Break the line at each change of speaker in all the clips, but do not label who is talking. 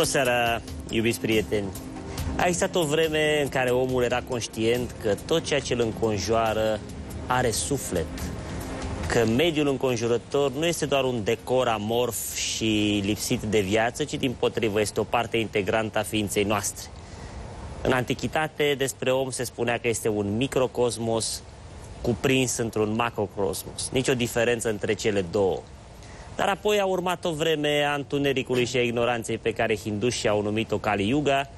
Bună seara, iubiți prieteni! A existat o vreme în care omul era conștient că tot ceea ce îl înconjoară are suflet, că mediul înconjurător nu este doar un decor amorf și lipsit de viață, ci din potrivă este o parte integrantă a ființei noastre. În antichitate despre om se spunea că este un microcosmos cuprins într-un macrocosmos. Nici o diferență între cele două. Dar apoi a urmat o vreme a întunericului și a ignoranței pe care hindușii au numit-o Kali Yuga,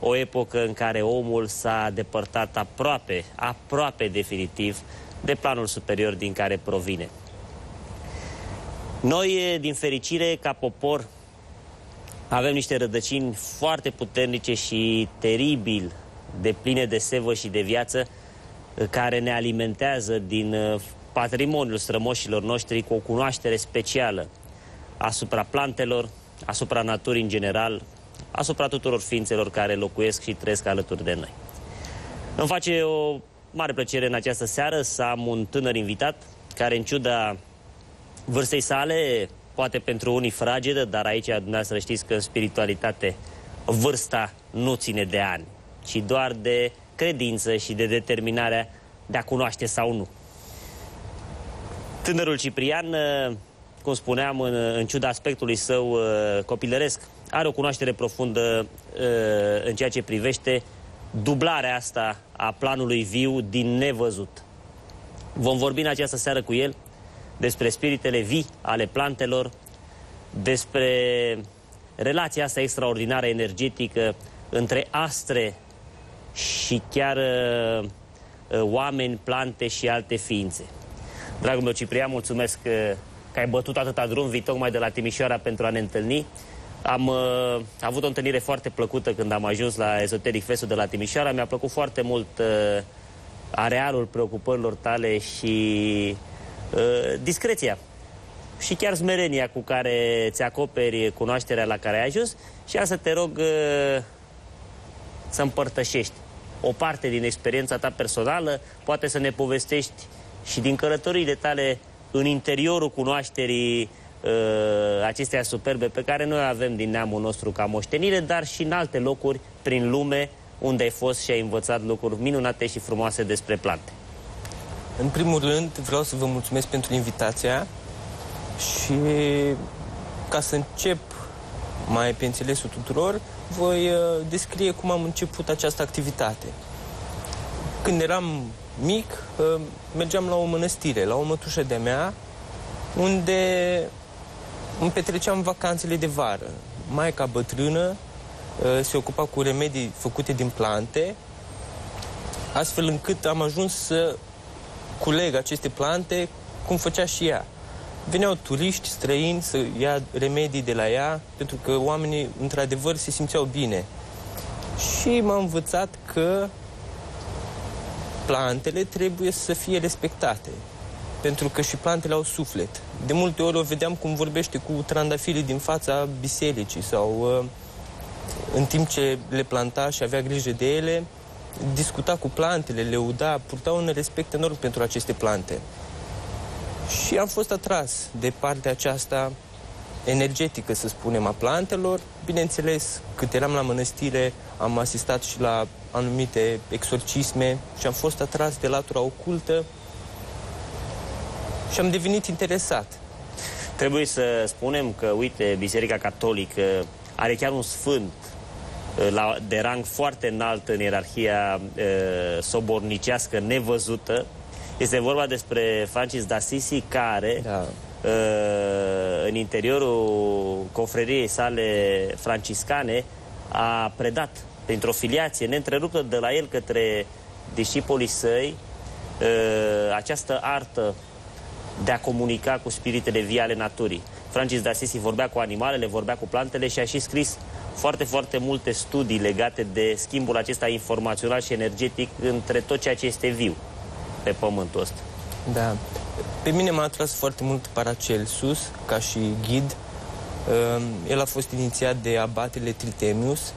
o epocă în care omul s-a depărtat aproape, aproape definitiv de planul superior din care provine. Noi, din fericire, ca popor, avem niște rădăcini foarte puternice și teribil de pline de sevă și de viață, care ne alimentează din uh, patrimoniul strămoșilor noștri cu o cunoaștere specială asupra plantelor, asupra naturii în general, asupra tuturor ființelor care locuiesc și trăiesc alături de noi. Îmi face o mare plăcere în această seară să am un tânăr invitat care, în ciuda vârstei sale, poate pentru unii fragedă, dar aici dumneavoastră știți că în spiritualitate vârsta nu ține de ani, ci doar de credință și de determinarea de a cunoaște sau nu. Tânărul Ciprian, cum spuneam, în, în ciuda aspectului său uh, copilăresc, are o cunoaștere profundă uh, în ceea ce privește dublarea asta a planului viu din nevăzut. Vom vorbi în această seară cu el despre spiritele vii ale plantelor, despre relația asta extraordinară energetică între astre și chiar uh, uh, oameni, plante și alte ființe. Dragul meu Ciprian, mulțumesc că, uh, că ai bătut atâta drum, vii tocmai de la Timișoara pentru a ne întâlni. Am uh, avut o întâlnire foarte plăcută când am ajuns la Esoteric Festul de la Timișoara. Mi-a plăcut foarte mult uh, arealul preocupărilor tale și uh, discreția și chiar smerenia cu care ți acoperi cunoașterea la care ai ajuns și să te rog uh, să împărtășești o parte din experiența ta personală, poate să ne povestești și din călătoriile tale în interiorul cunoașterii uh, acestea superbe pe care noi avem din neamul nostru ca moștenire, dar și în alte locuri prin lume unde ai fost și ai învățat lucruri minunate și frumoase despre plante.
În primul rând vreau să vă mulțumesc pentru invitația și ca să încep mai pe înțelesul tuturor, voi uh, descrie cum am început această activitate. Când eram mic, uh, mergeam la o mănăstire, la o mătușă de mea, unde îmi petreceam vacanțele de vară. Maica bătrână uh, se ocupa cu remedii făcute din plante, astfel încât am ajuns să culeg aceste plante cum făcea și ea. Veneau turiști străini să ia remedii de la ea, pentru că oamenii, într-adevăr, se simțeau bine. Și m-a învățat că plantele trebuie să fie respectate, pentru că și plantele au suflet. De multe ori o vedeam cum vorbește cu trandafirii din fața bisericii sau uh, în timp ce le planta și avea grijă de ele, discuta cu plantele, le uda, purta un respect enorm pentru aceste plante. Și am fost atras de partea aceasta energetică, să spunem, a plantelor. Bineînțeles, cât eram la mănăstire, am asistat și la anumite exorcisme și am fost atras de latura ocultă și am devenit interesat.
Trebuie să spunem că, uite, Biserica Catolică are chiar un sfânt uh, la, de rang foarte înalt în ierarhia e, uh, sobornicească nevăzută, este vorba despre Francis d'Assisi care da. uh, în interiorul confreriei sale franciscane a predat printr-o filiație neîntreruptă de la el către discipolii săi uh, această artă de a comunica cu spiritele vii ale naturii. Francis d'Assisi vorbea cu animalele, vorbea cu plantele și a și scris foarte, foarte multe studii legate de schimbul acesta informațional și energetic între tot ceea ce este viu pe pământul ăsta.
Da. Pe mine m-a atras foarte mult Paracelsus ca și ghid. Ehm, el a fost inițiat de abatele Tritemius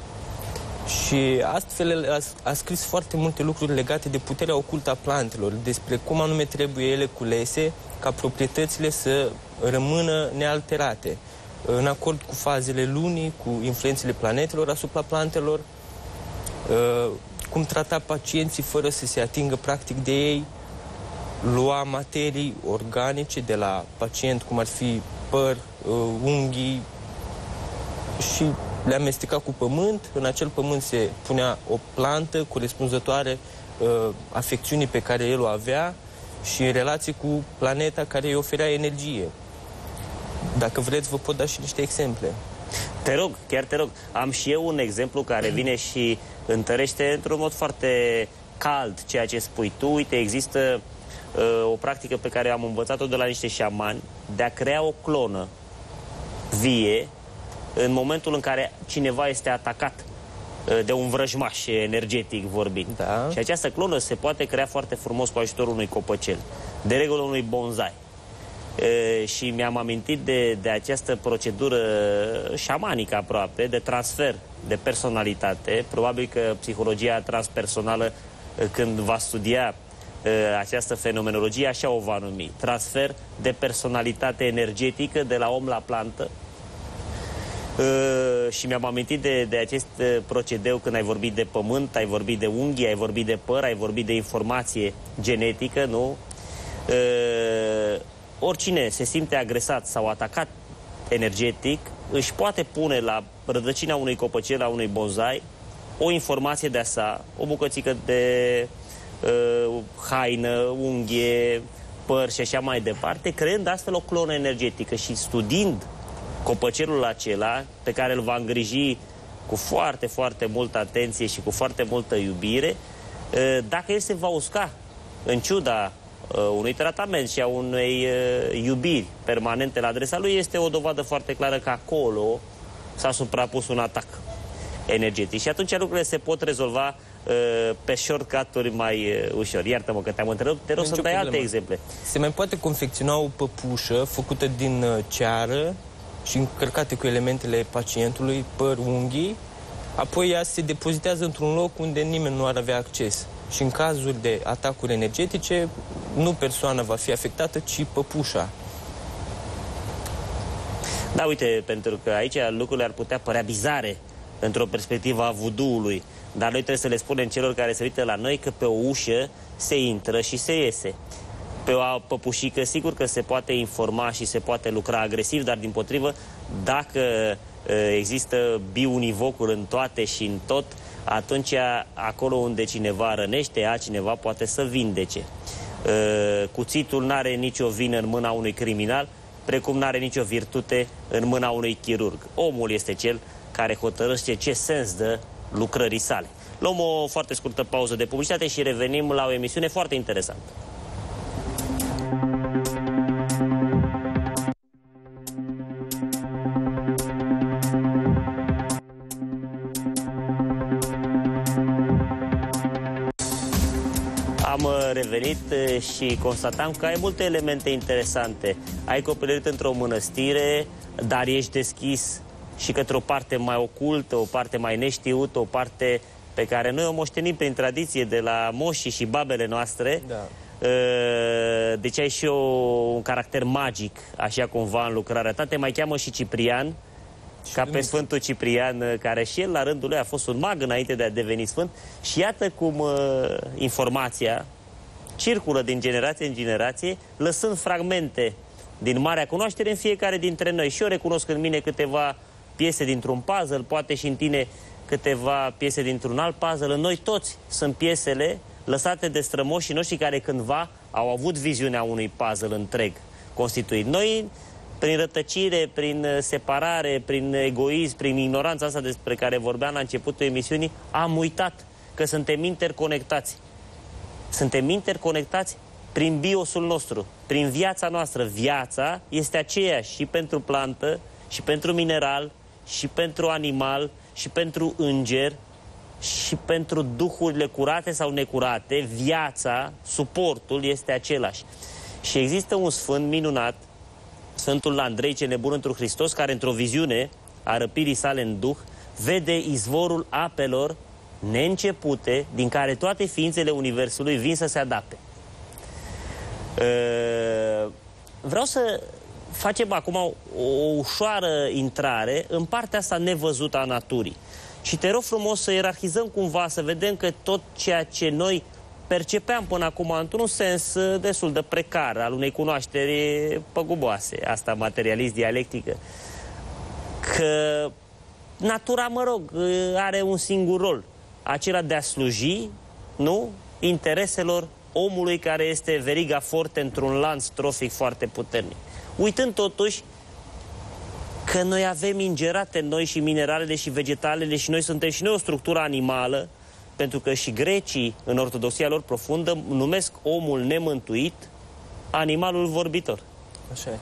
și astfel a, a scris foarte multe lucruri legate de puterea ocultă a plantelor, despre cum anume trebuie ele culese ca proprietățile să rămână nealterate. în acord cu fazele lunii, cu influențele planetelor asupra plantelor, uh, cum trata pacienții fără să se atingă practic de ei, lua materii organice de la pacient, cum ar fi păr, uh, unghii și le amesteca cu pământ. În acel pământ se punea o plantă corespunzătoare uh, afecțiunii pe care el o avea și în relație cu planeta care îi oferea energie. Dacă vreți, vă pot da și niște exemple.
Te rog, chiar te rog. Am și eu un exemplu care vine și întărește într-un mod foarte cald ceea ce spui tu. Uite, există uh, o practică pe care am învățat-o de la niște șamani de a crea o clonă vie în momentul în care cineva este atacat uh, de un vrăjmaș energetic vorbind.
Da.
Și această clonă se poate crea foarte frumos cu ajutorul unui copăcel, de regulă unui bonsai. E, uh, și mi-am amintit de, de această procedură șamanică aproape, de transfer de personalitate. Probabil că psihologia transpersonală, uh, când va studia această fenomenologie, așa o va numi. Transfer de personalitate energetică de la om la plantă, Uh, și mi-am amintit de, de acest uh, procedeu când ai vorbit de pământ, ai vorbit de unghii, ai vorbit de păr, ai vorbit de informație genetică, nu? Uh, oricine se simte agresat sau atacat energetic își poate pune la rădăcina unui copăcel, la unui bonsai, o informație de sa, o bucățică de uh, haină, unghie, păr și așa mai departe, creând astfel o clonă energetică și studiind copăcelul acela pe care îl va îngriji cu foarte, foarte multă atenție și cu foarte multă iubire, dacă el se va usca în ciuda unui tratament și a unei iubiri permanente la adresa lui, este o dovadă foarte clară că acolo s-a suprapus un atac energetic. Și atunci lucrurile se pot rezolva pe shortcut-uri mai ușor. Iartă-mă că te-am întrerupt, te rog să dai alte exemple.
Se mai poate confecționa o păpușă făcută din ceară și încărcate cu elementele pacientului, păr, unghii, apoi ea se depozitează într-un loc unde nimeni nu ar avea acces. Și în cazul de atacuri energetice, nu persoana va fi afectată, ci păpușa.
Da, uite, pentru că aici lucrurile ar putea părea bizare într-o perspectivă a vuduului, dar noi trebuie să le spunem celor care se uită la noi că pe o ușă se intră și se iese pe o păpușică, sigur că se poate informa și se poate lucra agresiv, dar din potrivă, dacă există biunivocul în toate și în tot, atunci acolo unde cineva rănește, a cineva poate să vindece. Cuțitul nu are nicio vină în mâna unui criminal, precum nu are nicio virtute în mâna unui chirurg. Omul este cel care hotărăște ce sens dă lucrării sale. Luăm o foarte scurtă pauză de publicitate și revenim la o emisiune foarte interesantă. Uh, revenit uh, și constatam că ai multe elemente interesante. Ai copilărit într-o mănăstire, dar ești deschis și către o parte mai ocultă, o parte mai neștiută, o parte pe care noi o moștenim prin tradiție de la moșii și babele noastre.
Da.
Uh, deci ai și o, un caracter magic, așa cumva, în lucrarea ta. Te mai cheamă și Ciprian, și ca pe Sfântul Ciprian, uh, care și el, la rândul lui, a fost un mag înainte de a deveni sfânt. Și iată cum uh, informația circulă din generație în generație, lăsând fragmente din Marea Cunoaștere în fiecare dintre noi. Și eu recunosc în mine câteva piese dintr-un puzzle, poate și în tine câteva piese dintr-un alt puzzle. În noi toți sunt piesele lăsate de strămoșii noștri care cândva au avut viziunea unui puzzle întreg constituit. Noi, prin rătăcire, prin separare, prin egoism, prin ignoranța asta despre care vorbeam la începutul emisiunii, am uitat că suntem interconectați. Suntem interconectați prin biosul nostru, prin viața noastră. Viața este aceeași și pentru plantă, și pentru mineral, și pentru animal, și pentru înger, și pentru duhurile curate sau necurate, viața, suportul este același. Și există un sfânt minunat, Sfântul Andrei, ce nebun într Hristos, care într-o viziune a răpirii sale în duh, vede izvorul apelor neîncepute, din care toate ființele Universului vin să se adapte. Vreau să facem acum o, o ușoară intrare în partea asta nevăzută a naturii. Și te rog frumos să ierarhizăm cumva, să vedem că tot ceea ce noi percepeam până acum într-un sens uh, destul de precar al unei cunoașteri păguboase, asta materialist dialectică, că natura, mă rog, uh, are un singur rol, acela de a sluji, nu, intereselor omului care este veriga forte într-un lanț trofic foarte puternic. Uitând totuși că noi avem ingerate noi și mineralele și vegetalele și noi suntem și noi o structură animală, pentru că și grecii, în ortodoxia lor profundă, numesc omul nemântuit animalul vorbitor.
Așa e.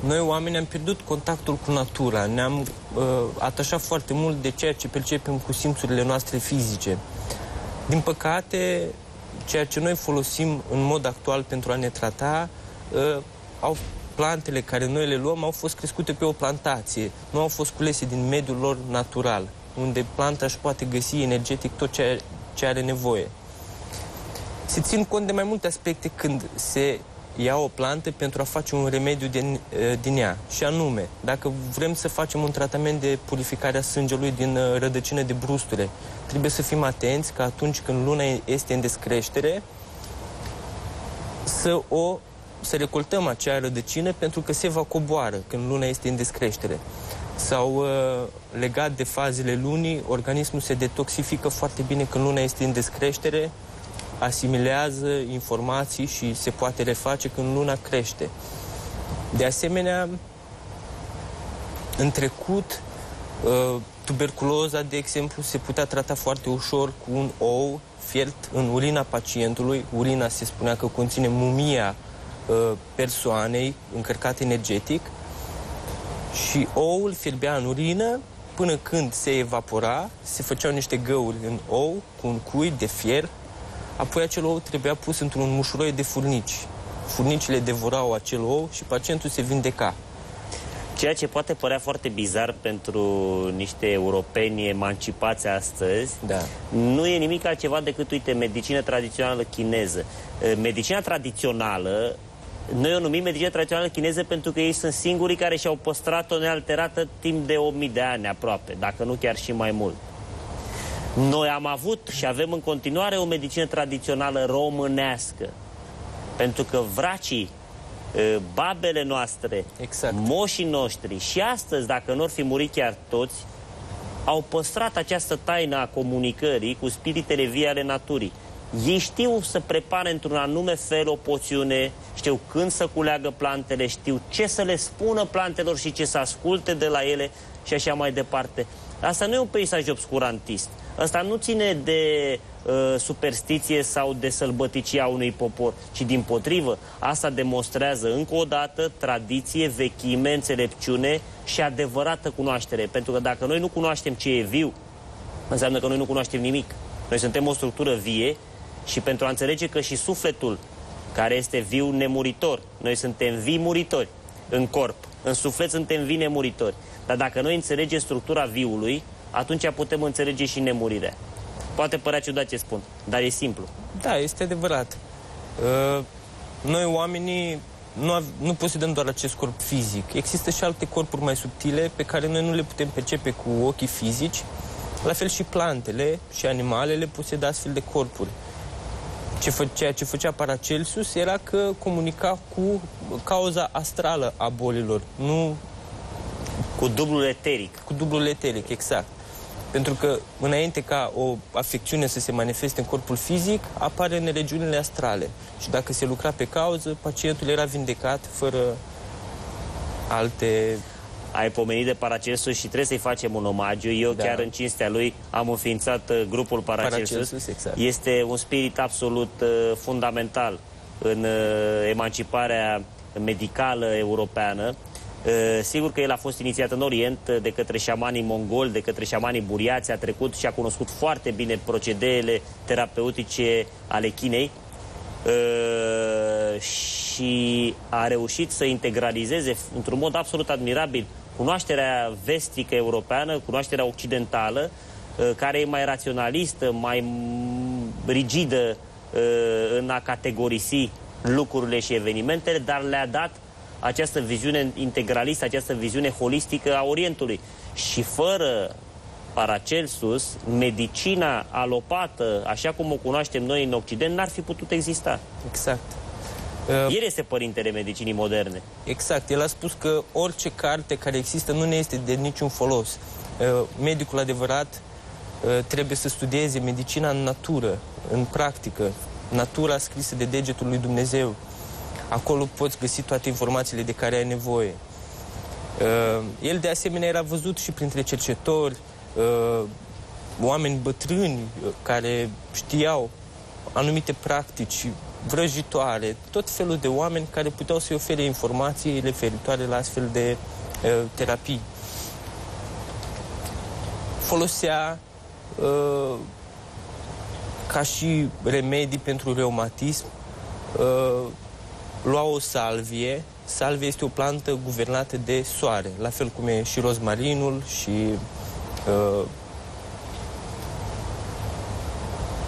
Noi oamenii am pierdut contactul cu natura, ne-am uh, atașat foarte mult de ceea ce percepem cu simțurile noastre fizice. Din păcate, ceea ce noi folosim în mod actual pentru a ne trata, uh, au, plantele care noi le luăm au fost crescute pe o plantație, nu au fost culese din mediul lor natural, unde planta își poate găsi energetic tot ce, ce are nevoie. Se țin cont de mai multe aspecte când se ia o plantă pentru a face un remediu din, uh, din ea. Și anume, dacă vrem să facem un tratament de purificare a sângelui din uh, rădăcină de brusture, trebuie să fim atenți că atunci când luna este în descreștere, să o să recoltăm acea rădăcină pentru că se va coboară când luna este în descreștere. Sau uh, legat de fazele lunii, organismul se detoxifică foarte bine când luna este în descreștere, asimilează informații și se poate reface când luna crește. De asemenea, în trecut, uh, tuberculoza, de exemplu, se putea trata foarte ușor cu un ou fiert în urina pacientului. Urina se spunea că conține mumia uh, persoanei încărcat energetic și oul fierbea în urină până când se evapora, se făceau niște găuri în ou cu un cui de fier Apoi acel ou trebuia pus într-un mușuroi de furnici. Furnicile devorau acel ou și pacientul se vindeca.
Ceea ce poate părea foarte bizar pentru niște europeni emancipați astăzi,
da.
nu e nimic altceva decât, uite, medicină tradițională chineză. Medicina tradițională, noi o numim medicină tradițională chineză pentru că ei sunt singurii care și-au păstrat-o nealterată timp de 8000 de ani aproape, dacă nu chiar și mai mult. Noi am avut și avem în continuare o medicină tradițională românească. Pentru că vracii, babele noastre,
exact.
moșii noștri și astăzi, dacă nu ar fi murit chiar toți, au păstrat această taină a comunicării cu spiritele vii ale naturii. Ei știu să prepare într-un anume fel o poțiune, știu când să culeagă plantele, știu ce să le spună plantelor și ce să asculte de la ele și așa mai departe. Asta nu e un peisaj obscurantist. Asta nu ține de uh, superstiție sau de sălbăticia unui popor, ci din potrivă. Asta demonstrează încă o dată tradiție, vechime, înțelepciune și adevărată cunoaștere. Pentru că dacă noi nu cunoaștem ce e viu, înseamnă că noi nu cunoaștem nimic. Noi suntem o structură vie și pentru a înțelege că și sufletul, care este viu nemuritor, noi suntem vii muritori în corp, în suflet suntem vii nemuritori. Dar dacă noi înțelegem structura viului, atunci putem înțelege și nemurirea. Poate părea ciudat ce spun, dar e simplu.
Da, este adevărat. Uh, noi oamenii nu, nu posedăm doar acest corp fizic. Există și alte corpuri mai subtile pe care noi nu le putem percepe cu ochii fizici. La fel și plantele și animalele posedă astfel de corpuri. Ce fă, ceea ce făcea Paracelsus era că comunica cu cauza astrală a bolilor, nu...
Cu dublul eteric.
Cu dublul eteric, exact. Pentru că înainte ca o afecțiune să se manifeste în corpul fizic, apare în regiunile astrale. Și dacă se lucra pe cauză, pacientul era vindecat fără alte...
Ai pomenit de Paracelsus și trebuie să-i facem un omagiu. Eu da. chiar în cinstea lui am înființat uh, grupul Paracelsus.
Paracelsus exact.
Este un spirit absolut uh, fundamental în uh, emanciparea medicală europeană Sigur că el a fost inițiat în Orient de către șamanii mongoli, de către șamanii buriați, a trecut și a cunoscut foarte bine procedeele terapeutice ale Chinei și a reușit să integralizeze într-un mod absolut admirabil cunoașterea vestică europeană, cunoașterea occidentală, care e mai raționalistă, mai rigidă în a categorisi lucrurile și evenimentele, dar le-a dat această viziune integralistă, această viziune holistică a Orientului. Și fără Paracelsus, medicina alopată, așa cum o cunoaștem noi în Occident, n-ar fi putut exista.
Exact.
Uh, El este părintele medicinii moderne.
Exact. El a spus că orice carte care există nu ne este de niciun folos. Uh, medicul adevărat uh, trebuie să studieze medicina în natură, în practică, natura scrisă de degetul lui Dumnezeu. Acolo poți găsi toate informațiile de care ai nevoie. El, de asemenea, era văzut și printre cercetori, oameni bătrâni care știau anumite practici vrăjitoare, tot felul de oameni care puteau să-i ofere informații referitoare la astfel de uh, terapii. Folosea uh, ca și remedii pentru reumatism, uh, lua o salvie. Salvie este o plantă guvernată de soare, la fel cum e și rozmarinul și uh,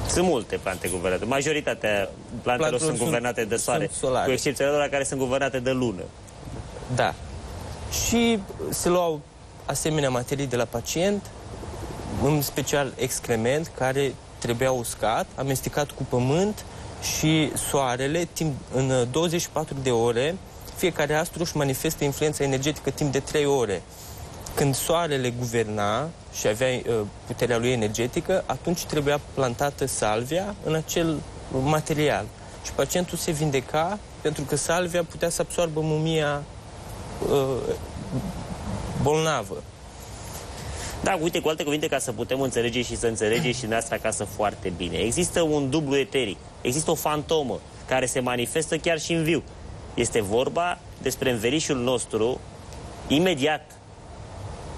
Sunt multe plante guvernate. Majoritatea plantelor sunt, sunt guvernate de soare,
sunt
cu excepția celor care sunt guvernate de lună.
Da. Și se luau asemenea materii de la pacient, în special excrement, care trebuia uscat, amestecat cu pământ și soarele timp, în 24 de ore. Fiecare astru își manifestă influența energetică timp de 3 ore. Când soarele guverna și avea uh, puterea lui energetică, atunci trebuia plantată salvia în acel material. Și pacientul se vindeca pentru că salvia putea să absorbă mumia uh, bolnavă.
Da, uite, cu alte cuvinte, ca să putem înțelege și să înțelegeți și dumneavoastră acasă foarte bine. Există un dublu eteric, există o fantomă care se manifestă chiar și în viu. Este vorba despre învelișul nostru imediat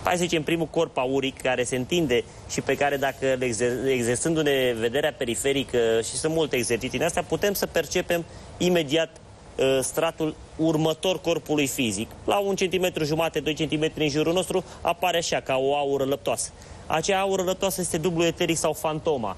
hai să zicem, primul corp auric care se întinde și pe care dacă exersându-ne vederea periferică și sunt multe exerciții în astea, putem să percepem imediat uh, stratul următor corpului fizic. La un centimetru jumate, 2 centimetri în jurul nostru apare așa, ca o aură lăptoasă. Acea aură lăptoasă este dublu eteric sau fantoma,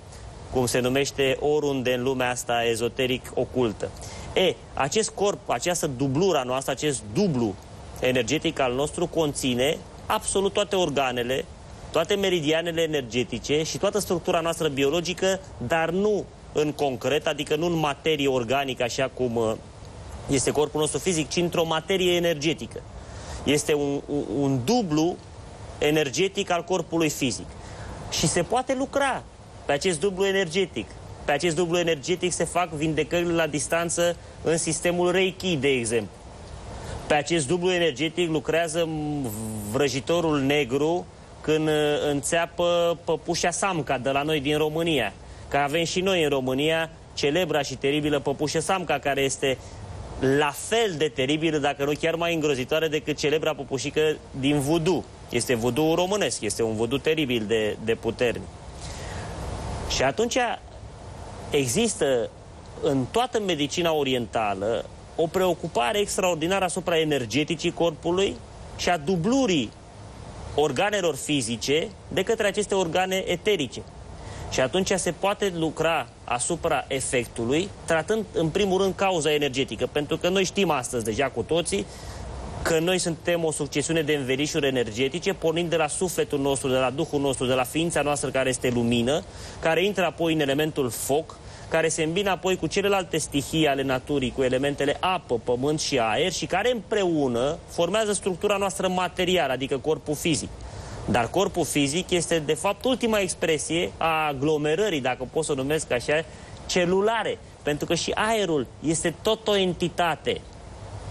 cum se numește oriunde în lumea asta ezoteric ocultă. E, acest corp, această dublura noastră, acest dublu energetic al nostru conține absolut toate organele, toate meridianele energetice și toată structura noastră biologică, dar nu în concret, adică nu în materie organică, așa cum uh, este corpul nostru fizic, ci într-o materie energetică. Este un, un, un dublu energetic al corpului fizic. Și se poate lucra pe acest dublu energetic. Pe acest dublu energetic se fac vindecările la distanță în sistemul Reiki, de exemplu. Pe acest dublu energetic lucrează vrăjitorul negru când uh, înțeapă păpușa Samca de la noi din România. Că avem și noi în România celebra și teribilă păpușă Samca, care este la fel de teribilă, dacă nu chiar mai îngrozitoare decât celebra păpușică din vudu. Este vudu românesc, este un vudu teribil de, de puternic. Și atunci există în toată medicina orientală o preocupare extraordinară asupra energeticii corpului și a dublurii organelor fizice de către aceste organe eterice. Și atunci se poate lucra asupra efectului, tratând în primul rând cauza energetică, pentru că noi știm astăzi deja cu toții că noi suntem o succesiune de învelișuri energetice, pornind de la sufletul nostru, de la Duhul nostru, de la ființa noastră care este lumină, care intră apoi în elementul foc, care se îmbină apoi cu celelalte stihii ale naturii, cu elementele apă, pământ și aer și care împreună formează structura noastră materială, adică corpul fizic. Dar corpul fizic este de fapt ultima expresie a aglomerării, dacă pot să o numesc așa, celulare. Pentru că și aerul este tot o entitate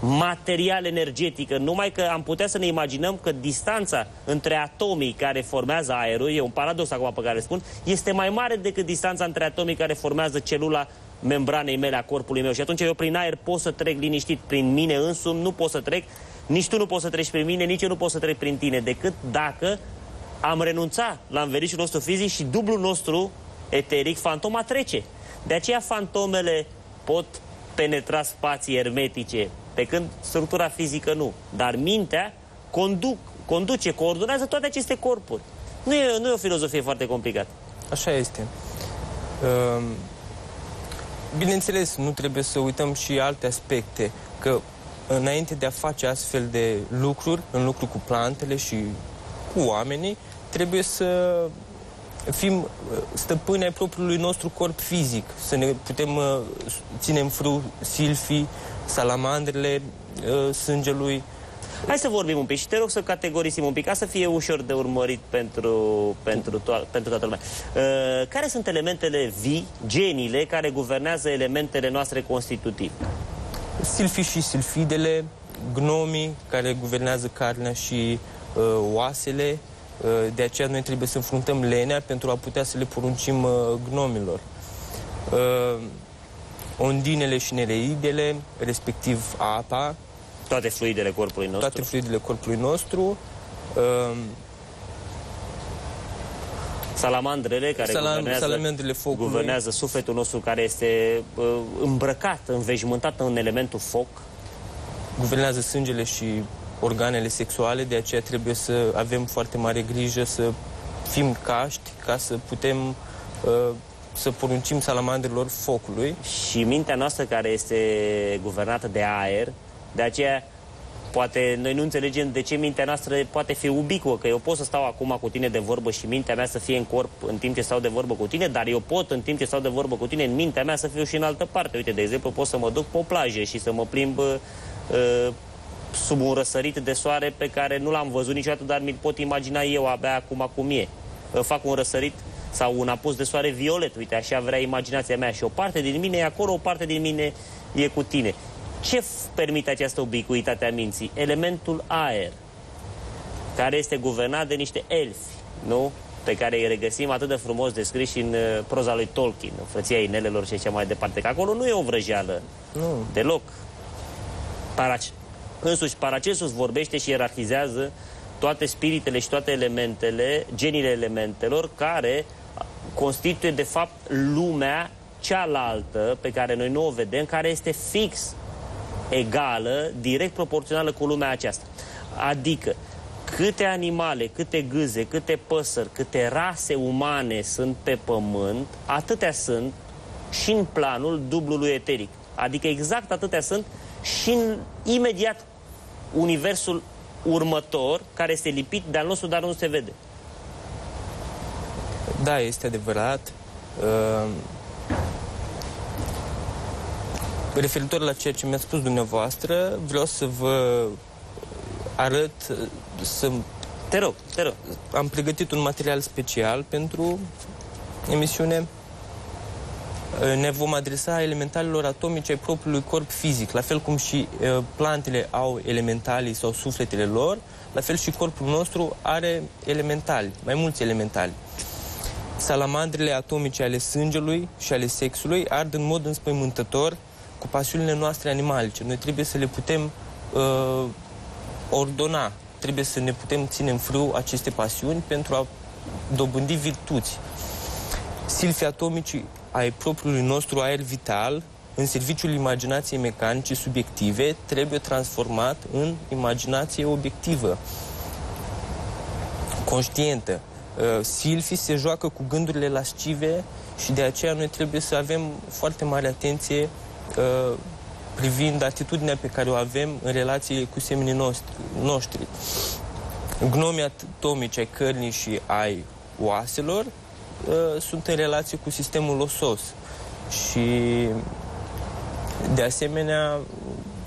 material energetică, numai că am putea să ne imaginăm că distanța între atomii care formează aerul, e un paradox acum pe care spun, este mai mare decât distanța între atomii care formează celula membranei mele a corpului meu. Și atunci eu prin aer pot să trec liniștit, prin mine însumi nu pot să trec, nici tu nu poți să treci prin mine, nici eu nu pot să trec prin tine, decât dacă am renunțat la învelișul nostru fizic și dublul nostru eteric, fantoma trece. De aceea fantomele pot penetra spații hermetice, pe când structura fizică nu. Dar mintea conduc, conduce, coordonează toate aceste corpuri. Nu e, nu e o filozofie foarte complicată.
Așa este. Ehm, bineînțeles, nu trebuie să uităm și alte aspecte, că înainte de a face astfel de lucruri, în lucru cu plantele și cu oamenii, trebuie să fim uh, stăpâni ai propriului nostru corp fizic, să ne putem uh, ține în frâu silfii, salamandrele uh, sângelui.
Hai să vorbim un pic și te rog să categorisim un pic, ca să fie ușor de urmărit pentru, pentru, to- pentru toată lumea. Uh, care sunt elementele vii, genile, care guvernează elementele noastre constitutive?
Silfii și silfidele, gnomii care guvernează carnea și uh, oasele, uh, de aceea noi trebuie să înfruntăm lenea pentru a putea să le poruncim uh, gnomilor. Uh, ondinele și nereidele, respectiv apa,
Toate fluidele corpului nostru.
toate fluidele corpului nostru, uh,
Salamandrele care
Salam-
guvernează,
salamandrele focului.
guvernează sufletul nostru care este uh, îmbrăcat, înveșmântat în elementul foc.
guvernează sângele și organele sexuale, de aceea trebuie să avem foarte mare grijă să fim caști ca să putem uh, să poruncim salamandrelor focului.
și mintea noastră care este guvernată de aer, de aceea poate noi nu înțelegem de ce mintea noastră poate fi ubicuă, că eu pot să stau acum cu tine de vorbă și mintea mea să fie în corp în timp ce stau de vorbă cu tine, dar eu pot în timp ce stau de vorbă cu tine în mintea mea să fiu și în altă parte. Uite, de exemplu, pot să mă duc pe o plajă și să mă plimb uh, sub un răsărit de soare pe care nu l-am văzut niciodată, dar mi-l pot imagina eu abia acum cum e. Uh, Fac un răsărit sau un apus de soare violet, uite, așa vrea imaginația mea și o parte din mine e acolo, o parte din mine e cu tine. Ce f- permite această ubicuitate a minții? Elementul aer, care este guvernat de niște elfi, nu? Pe care îi regăsim atât de frumos descriși în uh, proza lui Tolkien, în Frăția Inelelor și așa mai departe. Că acolo nu e o vrăjeală
Nu.
deloc. Parac- Însuși Paracelsus vorbește și ierarhizează toate spiritele și toate elementele, genile elementelor care constituie de fapt lumea cealaltă pe care noi nu o vedem, care este fix egală, direct proporțională cu lumea aceasta. Adică câte animale, câte gâze, câte păsări, câte rase umane sunt pe pământ, atâtea sunt și în planul dublului eteric. Adică exact atâtea sunt și în imediat universul următor, care este lipit de-al nostru, dar nu se vede.
Da, este adevărat. Uh, referitor la ceea ce mi-a spus dumneavoastră, vreau să vă arăt, uh, să
Te rog, te rog.
am pregătit un material special pentru emisiune. Ne vom adresa elementalilor atomice ai propriului corp fizic, la fel cum și uh, plantele au elementalii sau sufletele lor, la fel și corpul nostru are elementali, mai mulți elementali. Salamandrele atomice ale sângelui și ale sexului ard în mod înspăimântător cu pasiunile noastre animalice. Noi trebuie să le putem uh, ordona, trebuie să ne putem ține în frâu aceste pasiuni pentru a dobândi virtuți. Silfii atomici ai propriului nostru aer vital, în serviciul imaginației mecanice subiective, trebuie transformat în imaginație obiectivă, conștientă. Uh, Silfii se joacă cu gândurile lascive și de aceea noi trebuie să avem foarte mare atenție uh, privind atitudinea pe care o avem în relație cu semenii noștri. noștri. Gnomii atomici ai cărnii și ai oaselor uh, sunt în relație cu sistemul osos și de asemenea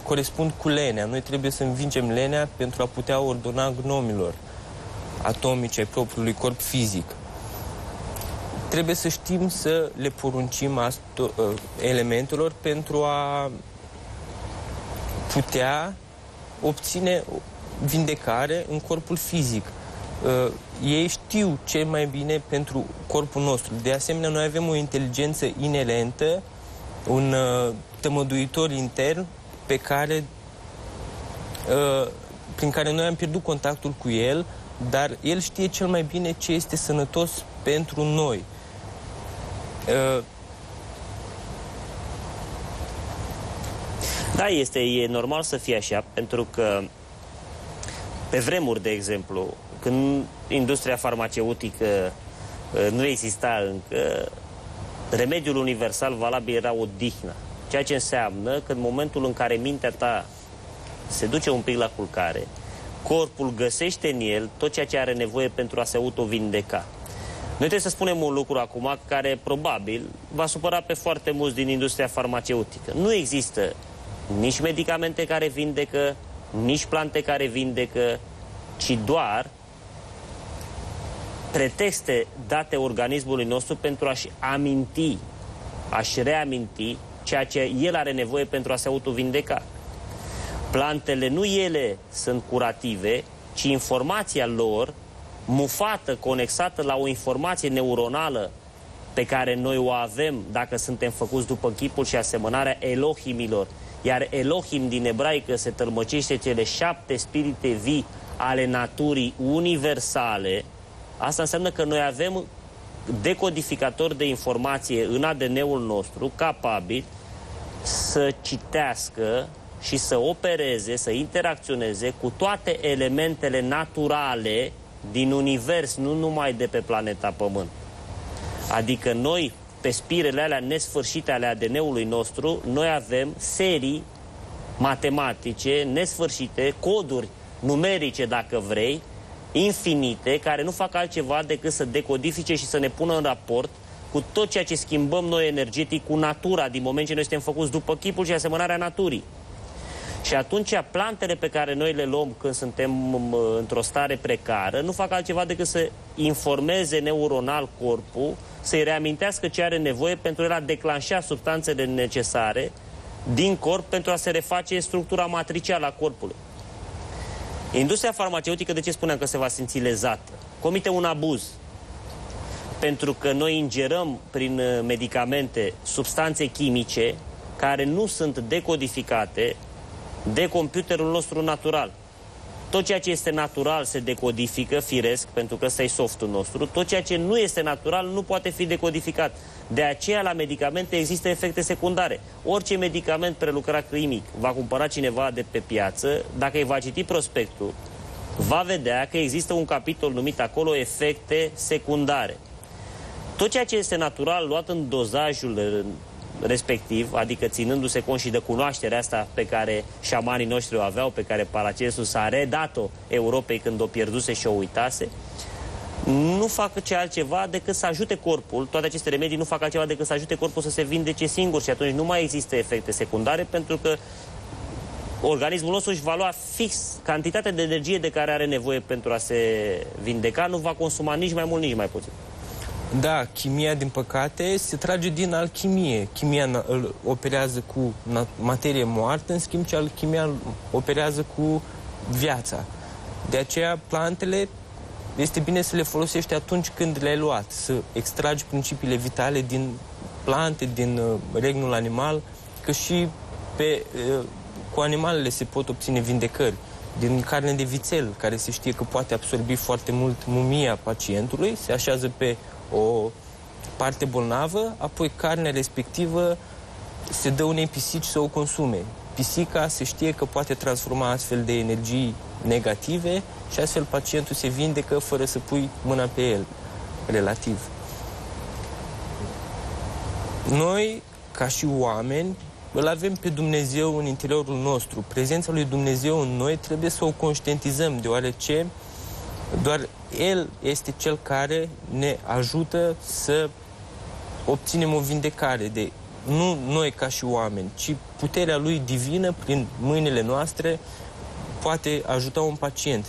corespund cu lenea. Noi trebuie să învingem lenea pentru a putea ordona gnomilor atomice ai propriului corp fizic. Trebuie să știm să le poruncim asto, uh, elementelor pentru a putea obține vindecare în corpul fizic. Uh, ei știu ce mai bine pentru corpul nostru. De asemenea, noi avem o inteligență inerentă, un uh, tămăduitor intern pe care, uh, prin care noi am pierdut contactul cu el, dar el știe cel mai bine ce este sănătos pentru noi. Uh,
Da, este, e normal să fie așa, pentru că pe vremuri, de exemplu, când industria farmaceutică uh, nu exista încă, remediul universal valabil era odihna. Ceea ce înseamnă că în momentul în care mintea ta se duce un pic la culcare, corpul găsește în el tot ceea ce are nevoie pentru a se autovindeca. Noi trebuie să spunem un lucru acum care probabil va supăra pe foarte mulți din industria farmaceutică. Nu există nici medicamente care vindecă, nici plante care vindecă, ci doar pretexte date organismului nostru pentru a-și aminti, a-și reaminti ceea ce el are nevoie pentru a se autovindeca. Plantele nu ele sunt curative, ci informația lor, mufată, conexată la o informație neuronală pe care noi o avem dacă suntem făcuți după chipul și asemănarea Elohimilor. Iar Elohim din ebraică se tălmăcește cele șapte spirite vii ale naturii universale. Asta înseamnă că noi avem decodificatori de informație în ADN-ul nostru capabil să citească și să opereze, să interacționeze cu toate elementele naturale din univers, nu numai de pe planeta Pământ. Adică noi, pe spirele alea nesfârșite ale ADN-ului nostru, noi avem serii matematice nesfârșite, coduri numerice, dacă vrei, infinite, care nu fac altceva decât să decodifice și să ne pună în raport cu tot ceea ce schimbăm noi energetic cu natura, din moment ce noi suntem făcuți după chipul și asemănarea naturii. Și atunci plantele pe care noi le luăm când suntem într-o stare precară nu fac altceva decât să informeze neuronal corpul, să-i reamintească ce are nevoie pentru el a declanșa substanțele necesare din corp pentru a se reface structura matricială a corpului. Industria farmaceutică, de ce spuneam că se va simți lezată? Comite un abuz. Pentru că noi ingerăm prin uh, medicamente substanțe chimice care nu sunt decodificate de computerul nostru natural. Tot ceea ce este natural se decodifică, firesc, pentru că ăsta e softul nostru. Tot ceea ce nu este natural nu poate fi decodificat. De aceea, la medicamente există efecte secundare. Orice medicament prelucrat chimic va cumpăra cineva de pe piață, dacă îi va citi prospectul, va vedea că există un capitol numit acolo efecte secundare. Tot ceea ce este natural, luat în dozajul respectiv, adică ținându-se cont și de cunoașterea asta pe care șamanii noștri o aveau, pe care Paracelsus a redat-o Europei când o pierduse și o uitase, nu fac ce altceva decât să ajute corpul, toate aceste remedii nu fac altceva decât să ajute corpul să se vindece singur și atunci nu mai există efecte secundare pentru că organismul nostru își va lua fix cantitatea de energie de care are nevoie pentru a se vindeca, nu va consuma nici mai mult, nici mai puțin.
Da, chimia, din păcate, se trage din alchimie. Chimia îl operează cu materie moartă, în schimb ce alchimia operează cu viața. De aceea, plantele este bine să le folosești atunci când le-ai luat, să extragi principiile vitale din plante, din uh, regnul animal, că și pe, uh, cu animalele se pot obține vindecări. Din carne de vițel, care se știe că poate absorbi foarte mult mumia pacientului, se așează pe o parte bolnavă, apoi carnea respectivă se dă unei pisici să o consume. Pisica se știe că poate transforma astfel de energii negative și astfel pacientul se vindecă fără să pui mâna pe el, relativ. Noi, ca și oameni, îl avem pe Dumnezeu în interiorul nostru. Prezența lui Dumnezeu în noi trebuie să o conștientizăm, deoarece doar El este Cel care ne ajută să obținem o vindecare de nu noi ca și oameni, ci puterea Lui divină prin mâinile noastre poate ajuta un pacient.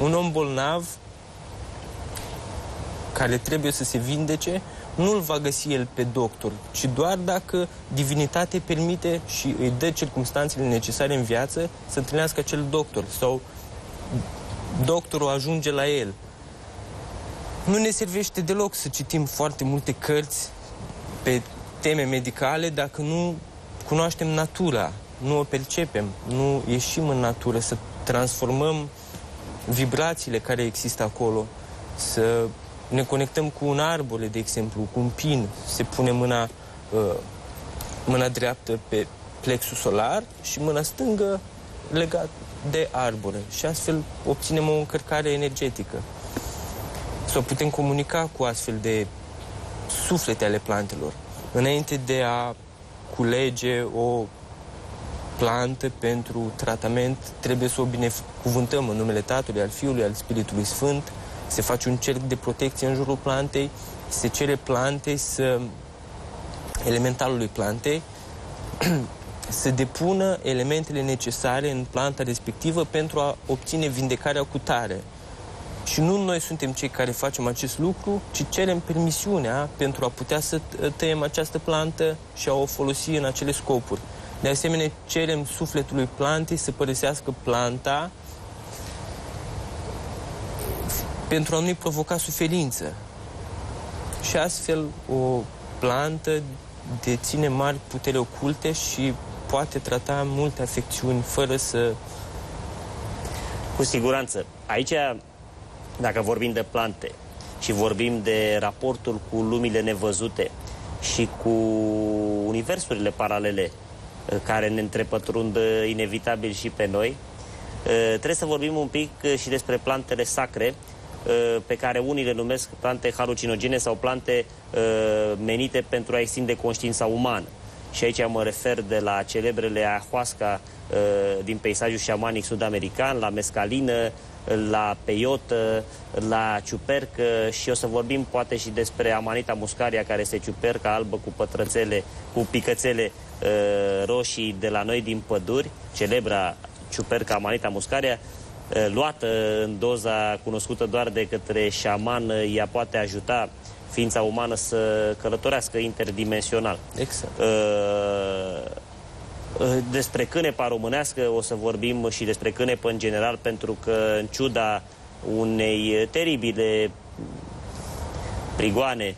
Un om bolnav care trebuie să se vindece, nu-l va găsi el pe doctor, ci doar dacă divinitatea permite și îi dă circunstanțele necesare în viață să întâlnească acel doctor sau doctorul ajunge la el. Nu ne servește deloc să citim foarte multe cărți pe teme medicale dacă nu cunoaștem natura, nu o percepem, nu ieșim în natură să transformăm vibrațiile care există acolo, să ne conectăm cu un arbore, de exemplu, cu un pin, se pune mâna, uh, mâna dreaptă pe plexul solar și mâna stângă legat de arbore și astfel obținem o încărcare energetică. Sau putem comunica cu astfel de suflete ale plantelor. Înainte de a culege o plantă pentru tratament, trebuie să o binecuvântăm în numele Tatălui, al Fiului, al Spiritului Sfânt, se face un cerc de protecție în jurul plantei, se cere plantei să, elementalului plantei, să depună elementele necesare în planta respectivă pentru a obține vindecarea cu tare. Și nu noi suntem cei care facem acest lucru, ci cerem permisiunea pentru a putea să tăiem această plantă și a o folosi în acele scopuri. De asemenea, cerem sufletului plantei să părăsească planta pentru a nu-i provoca suferință. Și astfel o plantă deține mari putere oculte și poate trata multe afecțiuni fără să...
Cu siguranță. Aici, dacă vorbim de plante și vorbim de raportul cu lumile nevăzute și cu universurile paralele uh, care ne întrepătrund uh, inevitabil și pe noi, uh, trebuie să vorbim un pic și despre plantele sacre, pe care unii le numesc plante halucinogene sau plante menite pentru a extinde conștiința umană și aici mă refer de la celebrele ayahuasca uh, din peisajul șamanic sud-american, la mescalină, la peiotă, la ciupercă și o să vorbim poate și despre amanita muscaria, care este ciuperca albă cu pătrățele, cu picățele uh, roșii de la noi din păduri, celebra ciuperca amanita muscaria, uh, luată în doza cunoscută doar de către șaman, ea poate ajuta ființa umană să călătorească interdimensional.
Exact.
Uh, uh, despre cânepa românească o să vorbim și despre cânepă în general, pentru că în ciuda unei teribile prigoane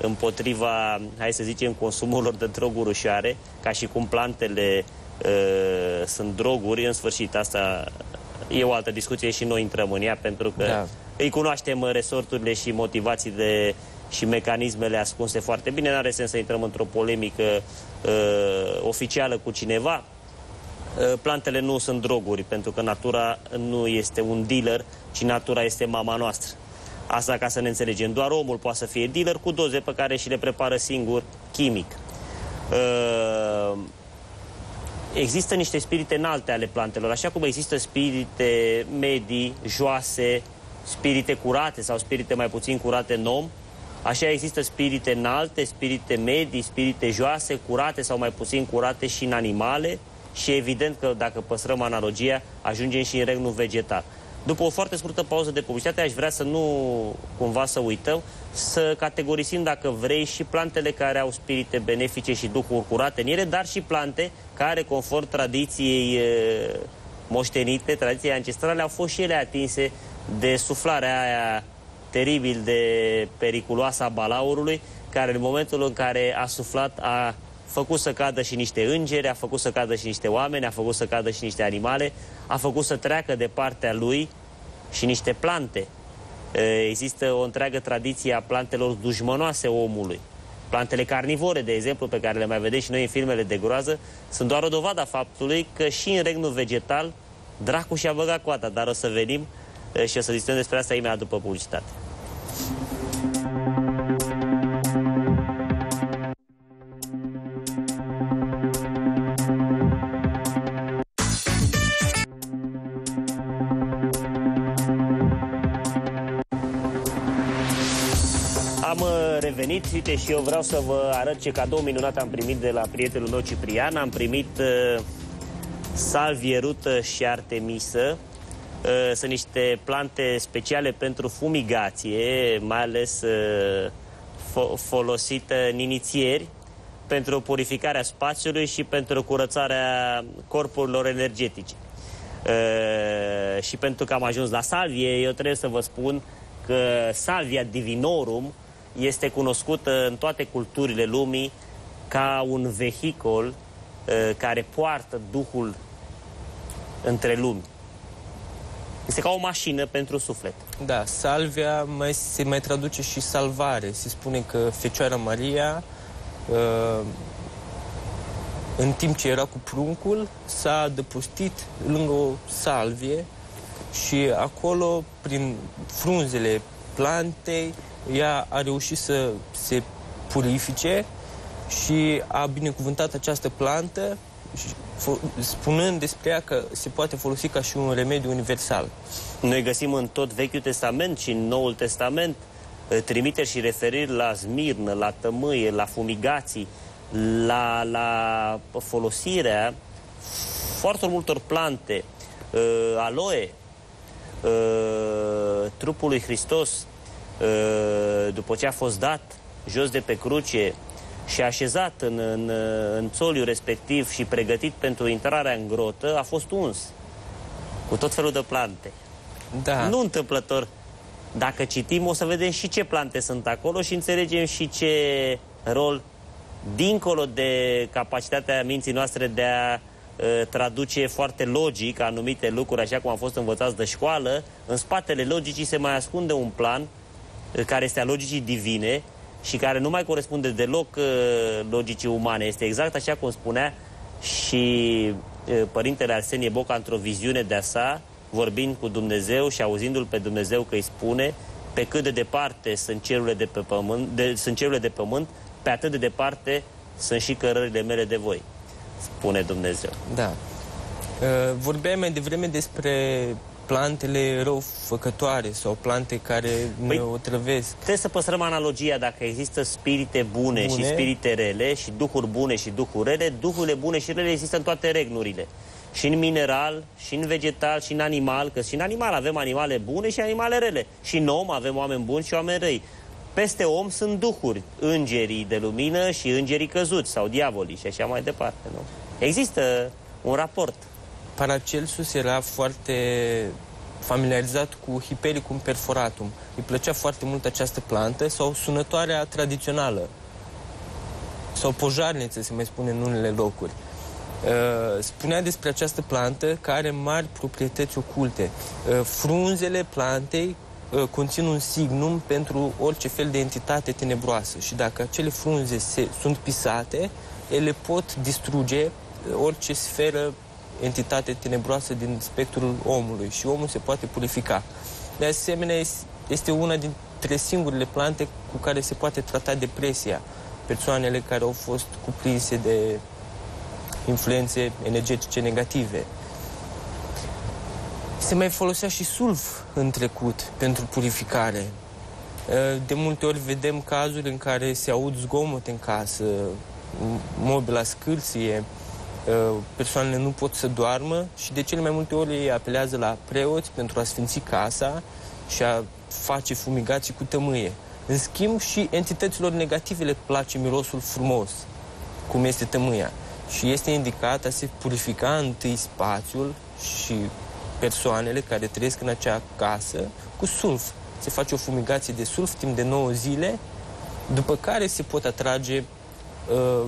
împotriva, hai să zicem, consumurilor de droguri ușoare, ca și cum plantele uh, sunt droguri, în sfârșit asta e o altă discuție și noi intrăm în ea, pentru că da. îi cunoaștem resorturile și motivațiile și mecanismele ascunse foarte bine. Nu are sens să intrăm într-o polemică uh, oficială cu cineva. Uh, plantele nu sunt droguri, pentru că natura nu este un dealer, ci natura este mama noastră. Asta ca să ne înțelegem. Doar omul poate să fie dealer cu doze pe care și le prepară singur, chimic. Uh, există niște spirite înalte ale plantelor, așa cum există spirite medii, joase, spirite curate sau spirite mai puțin curate în om, Așa există spirite înalte, spirite medii, spirite joase, curate sau mai puțin curate și în animale și evident că dacă păstrăm analogia, ajungem și în regnul vegetal. După o foarte scurtă pauză de publicitate, aș vrea să nu cumva să uităm, să categorisim, dacă vrei, și plantele care au spirite benefice și duhuri curate în ele, dar și plante care, conform tradiției moștenite, tradiției ancestrale, au fost și ele atinse de suflarea aia teribil de periculoasă a balaurului, care în momentul în care a suflat a făcut să cadă și niște îngeri, a făcut să cadă și niște oameni, a făcut să cadă și niște animale, a făcut să treacă de partea lui și niște plante. Există o întreagă tradiție a plantelor dușmănoase omului. Plantele carnivore, de exemplu, pe care le mai vedeți și noi în filmele de groază, sunt doar o dovadă a faptului că și în regnul vegetal dracu și-a băgat coata, dar o să venim și o să discutăm despre asta imediat după publicitate. Am uh, revenit, uite, și eu vreau să vă arăt ce cadou minunat am primit de la prietenul meu Ciprian. Am primit uh, salvie rută și artemisă, Uh, sunt niște plante speciale pentru fumigație, mai ales uh, fo folosite în inițieri, pentru purificarea spațiului și pentru curățarea corpurilor energetice. Uh, și pentru că am ajuns la salvie, eu trebuie să vă spun că salvia divinorum este cunoscută în toate culturile lumii ca un vehicul care poartă Duhul între lumi. Este ca o mașină pentru suflet.
Da, salvia mai, se mai traduce și salvare. Se spune că Fecioara Maria, uh, în timp ce era cu pruncul, s-a dăpustit lângă o salvie și acolo, prin frunzele plantei, ea a reușit să se purifice și a binecuvântat această plantă spunând despre ea că se poate folosi ca și un remediu universal.
Noi găsim în tot Vechiul Testament și în Noul Testament uh, trimiteri și referiri la zmirnă, la tămâie, la fumigații, la, la folosirea foarte multor plante, uh, aloe, uh, trupul lui Hristos, uh, după ce a fost dat jos de pe cruce și așezat în, în, în țoliul respectiv și pregătit pentru intrarea în grotă, a fost uns cu tot felul de plante.
Da.
Nu întâmplător. Dacă citim, o să vedem și ce plante sunt acolo și înțelegem și ce rol, dincolo de capacitatea minții noastre de a uh, traduce foarte logic anumite lucruri, așa cum am fost învățați de școală, în spatele logicii se mai ascunde un plan uh, care este a logicii divine și care nu mai corespunde deloc uh, logicii umane. Este exact așa cum spunea și uh, părintele Arsenie Boca într-o viziune de-a sa, vorbind cu Dumnezeu și auzindu-l pe Dumnezeu că îi spune pe cât de departe sunt cerurile de pe pământ, de, sunt cerurile de pământ, pe atât de departe sunt și cărările mele de voi, spune Dumnezeu.
Da. Uh, vorbeai mai devreme despre plantele răufăcătoare sau plante care păi, ne otrăvesc.
Trebuie să păstrăm analogia dacă există spirite bune, bune și spirite rele și duhuri bune și duhuri rele, duhurile bune și rele există în toate regnurile. Și în mineral, și în vegetal, și în animal, că și în animal avem animale bune și animale rele. Și în om avem oameni buni și oameni răi. Peste om sunt duhuri, îngerii de lumină și îngerii căzuți sau diavolii și așa mai departe. Nu? Există un raport.
Paracelsus era foarte familiarizat cu Hipericum perforatum. Îi plăcea foarte mult această plantă sau sunătoarea tradițională sau pojarniță, se mai spune în unele locuri. Uh, spunea despre această plantă că are mari proprietăți oculte. Uh, frunzele plantei uh, conțin un signum pentru orice fel de entitate tenebroasă și dacă acele frunze se, sunt pisate, ele pot distruge orice sferă entitate tenebroasă din spectrul omului și omul se poate purifica. De asemenea, este una dintre singurele plante cu care se poate trata depresia. Persoanele care au fost cuprinse de influențe energetice negative. Se mai folosea și sulf în trecut pentru purificare. De multe ori vedem cazuri în care se aud zgomote în casă, mobila scârție, Uh, persoanele nu pot să doarmă și de cele mai multe ori ei apelează la preoți pentru a sfinți casa și a face fumigații cu tămâie. În schimb, și entităților negative le place mirosul frumos, cum este tămâia. Și este indicat a se purifica întâi spațiul și persoanele care trăiesc în acea casă cu sulf. Se face o fumigație de sulf timp de 9 zile, după care se pot atrage uh,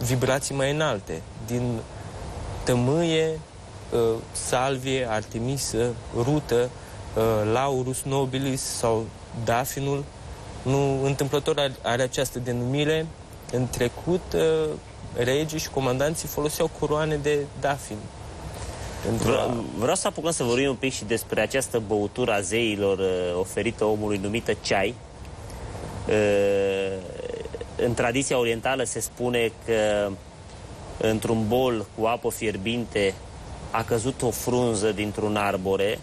vibrații mai înalte, din tămâie, uh, salvie, artemisă, rută, uh, laurus nobilis sau dafinul. Nu întâmplător are această denumire. În trecut, uh, regii și comandanții foloseau coroane de dafin.
Vreau, vreau să apucăm să vorbim un pic și despre această băutură a zeilor oferită omului numită ceai. În tradiția orientală se spune că într-un bol cu apă fierbinte a căzut o frunză dintr-un arbore,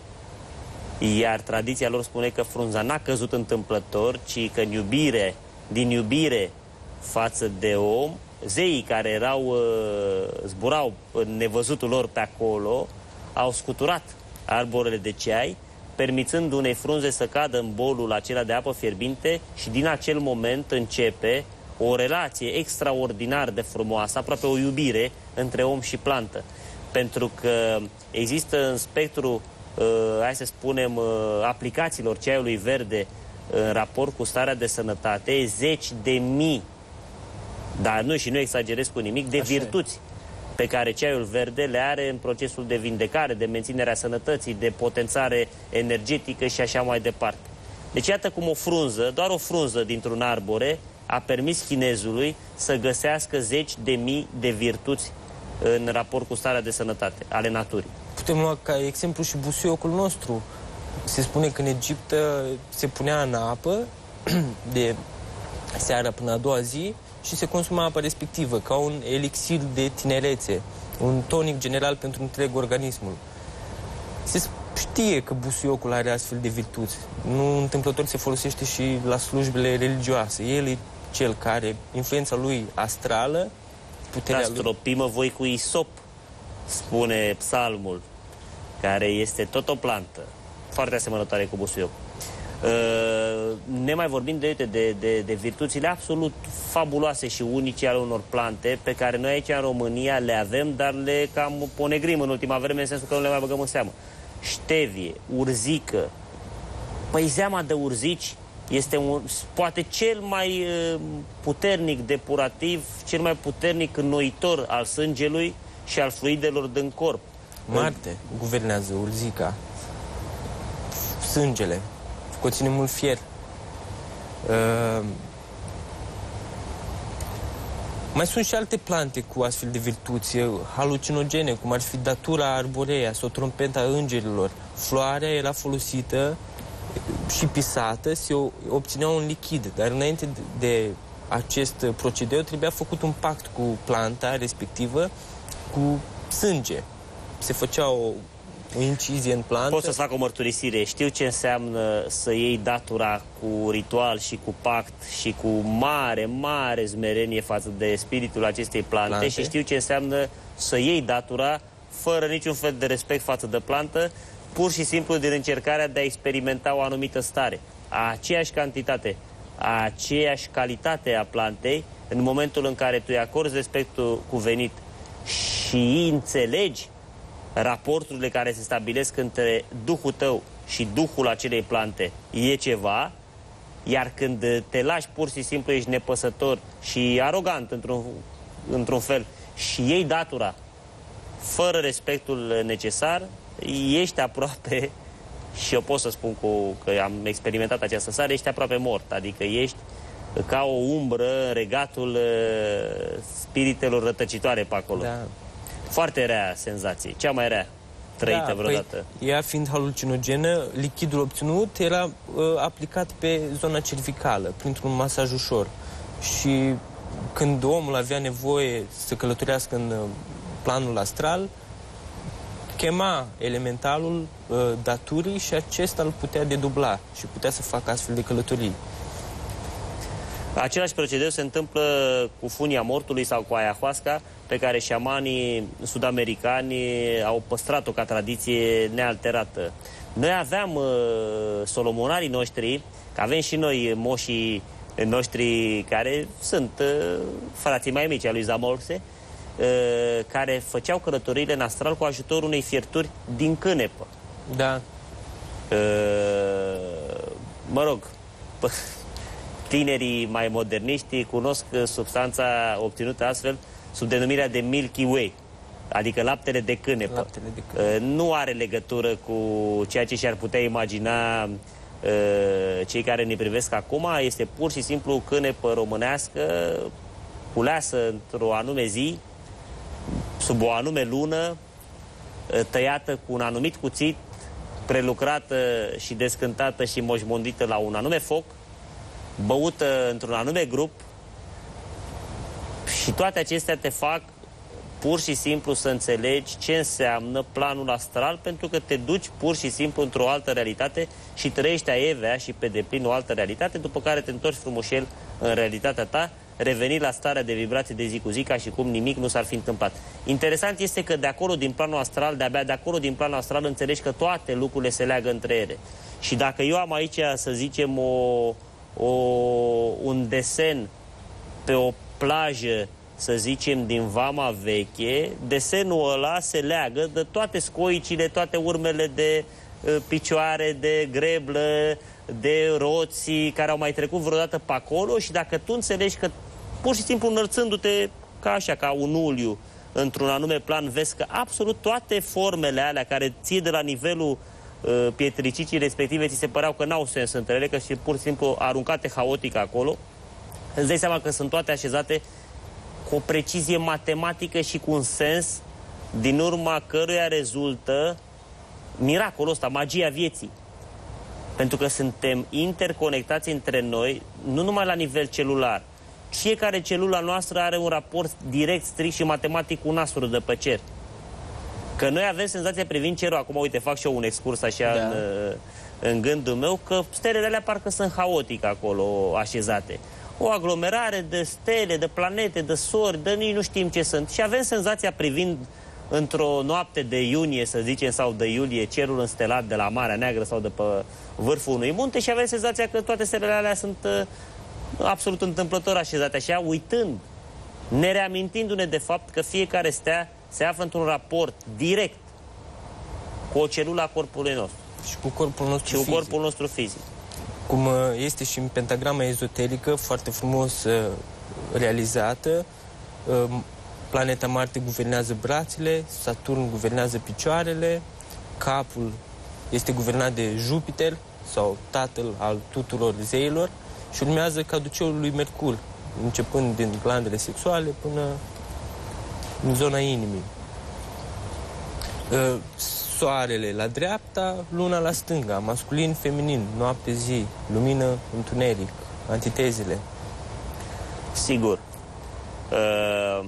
iar tradiția lor spune că frunza n-a căzut întâmplător, ci că în iubire, din iubire față de om, zeii care erau, uh, zburau în nevăzutul lor pe acolo, au scuturat arborele de ceai, permițând unei frunze să cadă în bolul acela de apă fierbinte și din acel moment începe o relație extraordinar de frumoasă, aproape o iubire între om și plantă. Pentru că există în spectru, uh, hai să spunem, uh, aplicațiilor ceaiului verde în raport cu starea de sănătate, zeci de mii, dar nu și nu exagerez cu nimic, de Așa virtuți e. pe care ceaiul verde le are în procesul de vindecare, de menținerea sănătății, de potențare energetică și așa mai departe. Deci iată cum o frunză, doar o frunză dintr-un arbore, a permis chinezului să găsească zeci de mii de virtuți în raport cu starea de sănătate ale naturii.
Putem lua ca exemplu și busuiocul nostru. Se spune că în Egipt se punea în apă de seara până a doua zi și se consumă apa respectivă, ca un elixir de tinerețe, un tonic general pentru întreg organismul. Se știe că busuiocul are astfel de virtuți. Nu întâmplător se folosește și la slujbele religioase. El e cel care, influența lui astrală, puterea
da, stropimă voi cu isop, spune psalmul, care este tot o plantă, foarte asemănătoare cu busuiocul. Uh, ne mai vorbim de, uite, de, de, de virtuțile absolut fabuloase și unice ale unor plante pe care noi aici în România le avem, dar le cam ponegrim în ultima vreme în sensul că nu le mai băgăm în seamă. Ștevie, urzică, păi zeama de urzici este un, poate cel mai uh, puternic depurativ, cel mai puternic înnoitor al sângelui și al fluidelor din corp.
Marte guvernează urzica, sângele, conține mult fier. Uh, mai sunt și alte plante cu astfel de virtuți halucinogene, cum ar fi datura arborea sau trompeta îngerilor. Floarea era folosită și pisată, se obținea un lichid, dar înainte de acest procedeu trebuia făcut un pact cu planta respectivă cu sânge. Se făcea o o incizie în plantă.
Pot să-ți fac o mărturisire. Știu ce înseamnă să iei datura cu ritual și cu pact și cu mare, mare zmerenie față de spiritul acestei plante, plante. și știu ce înseamnă să iei datura fără niciun fel de respect față de plantă, pur și simplu din încercarea de a experimenta o anumită stare. A aceeași cantitate, a aceeași calitate a plantei, în momentul în care tu îi acorzi respectul cuvenit și înțelegi raporturile care se stabilesc între Duhul tău și Duhul acelei plante e ceva, iar când te lași pur și simplu ești nepăsător și arogant într-un într fel și iei datura fără respectul necesar, ești aproape, și eu pot să spun cu, că am experimentat această sare, ești aproape mort, adică ești ca o umbră în regatul uh, spiritelor rătăcitoare pe acolo. Da. Foarte rea senzație, cea mai rea trăită da, vreodată.
Păi, ea fiind halucinogenă, lichidul obținut era uh, aplicat pe zona cervicală, printr-un masaj ușor. Și când omul avea nevoie să călătorească în uh, planul astral, chema elementalul uh, daturii și acesta îl putea dedubla și putea să facă astfel de călătorii.
Același procedeu se întâmplă cu funia mortului sau cu ayahuasca, pe care șamanii sud-americani au păstrat-o ca tradiție nealterată. Noi aveam uh, solomonarii noștri, că avem și noi moșii noștri care sunt uh, frații mai mici ai lui Zamolse, uh, care făceau călătoriile în astral cu ajutorul unei fierturi din cânepă.
Da.
Uh, mă rog, tinerii mai moderniști cunosc substanța obținută astfel sub denumirea de Milky Way, adică laptele de cânepă.
Laptele de cânepă.
Nu are legătură cu ceea ce și-ar putea imagina uh, cei care ne privesc acum. Este pur și simplu cânepă românească, culeasă într-o anume zi, sub o anume lună, uh, tăiată cu un anumit cuțit, prelucrată și descântată și moșmondită la un anume foc, băută într-un anume grup și toate acestea te fac pur și simplu să înțelegi ce înseamnă planul astral, pentru că te duci pur și simplu într-o altă realitate și trăiești aevea și pe deplin o altă realitate, după care te întorci frumușel în realitatea ta, reveni la starea de vibrație de zi cu zi ca și cum nimic nu s-ar fi întâmplat. Interesant este că de acolo, din planul astral, de-abia de acolo, din planul astral, înțelegi că toate lucrurile se leagă între ele. Și dacă eu am aici, să zicem, o, o, un desen pe o plajă, să zicem, din Vama Veche, desenul ăla se leagă de toate scoicile, toate urmele de uh, picioare, de greblă, de roții care au mai trecut vreodată pe acolo și dacă tu înțelegi că pur și simplu înălțându-te ca așa, ca un uliu, într-un anume plan, vezi că absolut toate formele alea care ții de la nivelul uh, pietricicii respective ți se păreau că n-au sens între ele, că și pur și simplu aruncate haotic acolo, îți dai seama că sunt toate așezate cu o precizie matematică și cu un sens din urma căruia rezultă miracolul ăsta, magia vieții. Pentru că suntem interconectați între noi, nu numai la nivel celular, fiecare celula noastră are un raport direct, strict și matematic cu nasul de pe cer. Că noi avem senzația privind cerul, acum uite, fac și eu un excurs așa da. în, în gândul meu, că stelele alea parcă sunt haotic acolo așezate. O aglomerare de stele, de planete, de sori, de nici nu știm ce sunt. Și avem senzația privind într-o noapte de iunie, să zicem, sau de iulie, cerul înstelat de la Marea Neagră sau de pe vârful unui munte și avem senzația că toate stelele alea sunt uh, absolut întâmplător așezate așa, uitând, ne reamintindu-ne de fapt că fiecare stea se află într-un raport direct cu o celulă a corpului nostru.
Și cu corpul nostru
și cu fizic. corpul nostru fizic.
Cum uh, este și în pentagrama ezoterică, foarte frumos uh, realizată, planeta Marte guvernează brațele, Saturn guvernează picioarele, capul este guvernat de Jupiter sau tatăl al tuturor zeilor și urmează caduceul lui Mercur, începând din glandele sexuale până în zona inimii. Ă, soarele la dreapta, luna la stânga, masculin, feminin, noapte, zi, lumină, întuneric, antitezele.
Sigur. Uh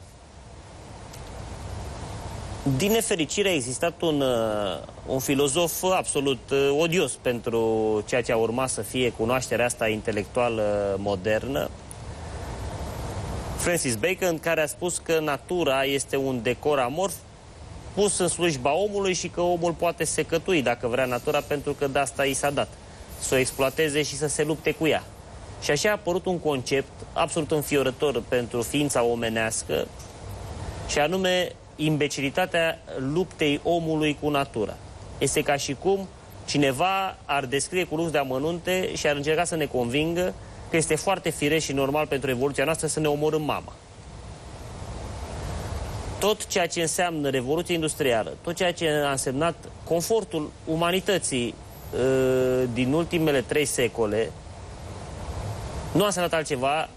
din nefericire a existat un, uh, un filozof absolut uh, odios pentru ceea ce a urmat să fie cunoașterea asta intelectuală modernă, Francis Bacon, care a spus că natura este un decor amorf pus în slujba omului și că omul poate secătui dacă vrea natura pentru că de asta i s-a dat. Să o exploateze și să se lupte cu ea. Și așa a apărut un concept absolut înfiorător pentru ființa omenească și anume imbecilitatea luptei omului cu natura. Este ca și cum cineva ar descrie cu lux de amănunte și ar încerca să ne convingă că este foarte firesc și normal pentru evoluția noastră să ne omorâm mama. Tot ceea ce înseamnă revoluția industrială, tot ceea ce a însemnat confortul umanității uh, din ultimele trei secole, nu a însemnat altceva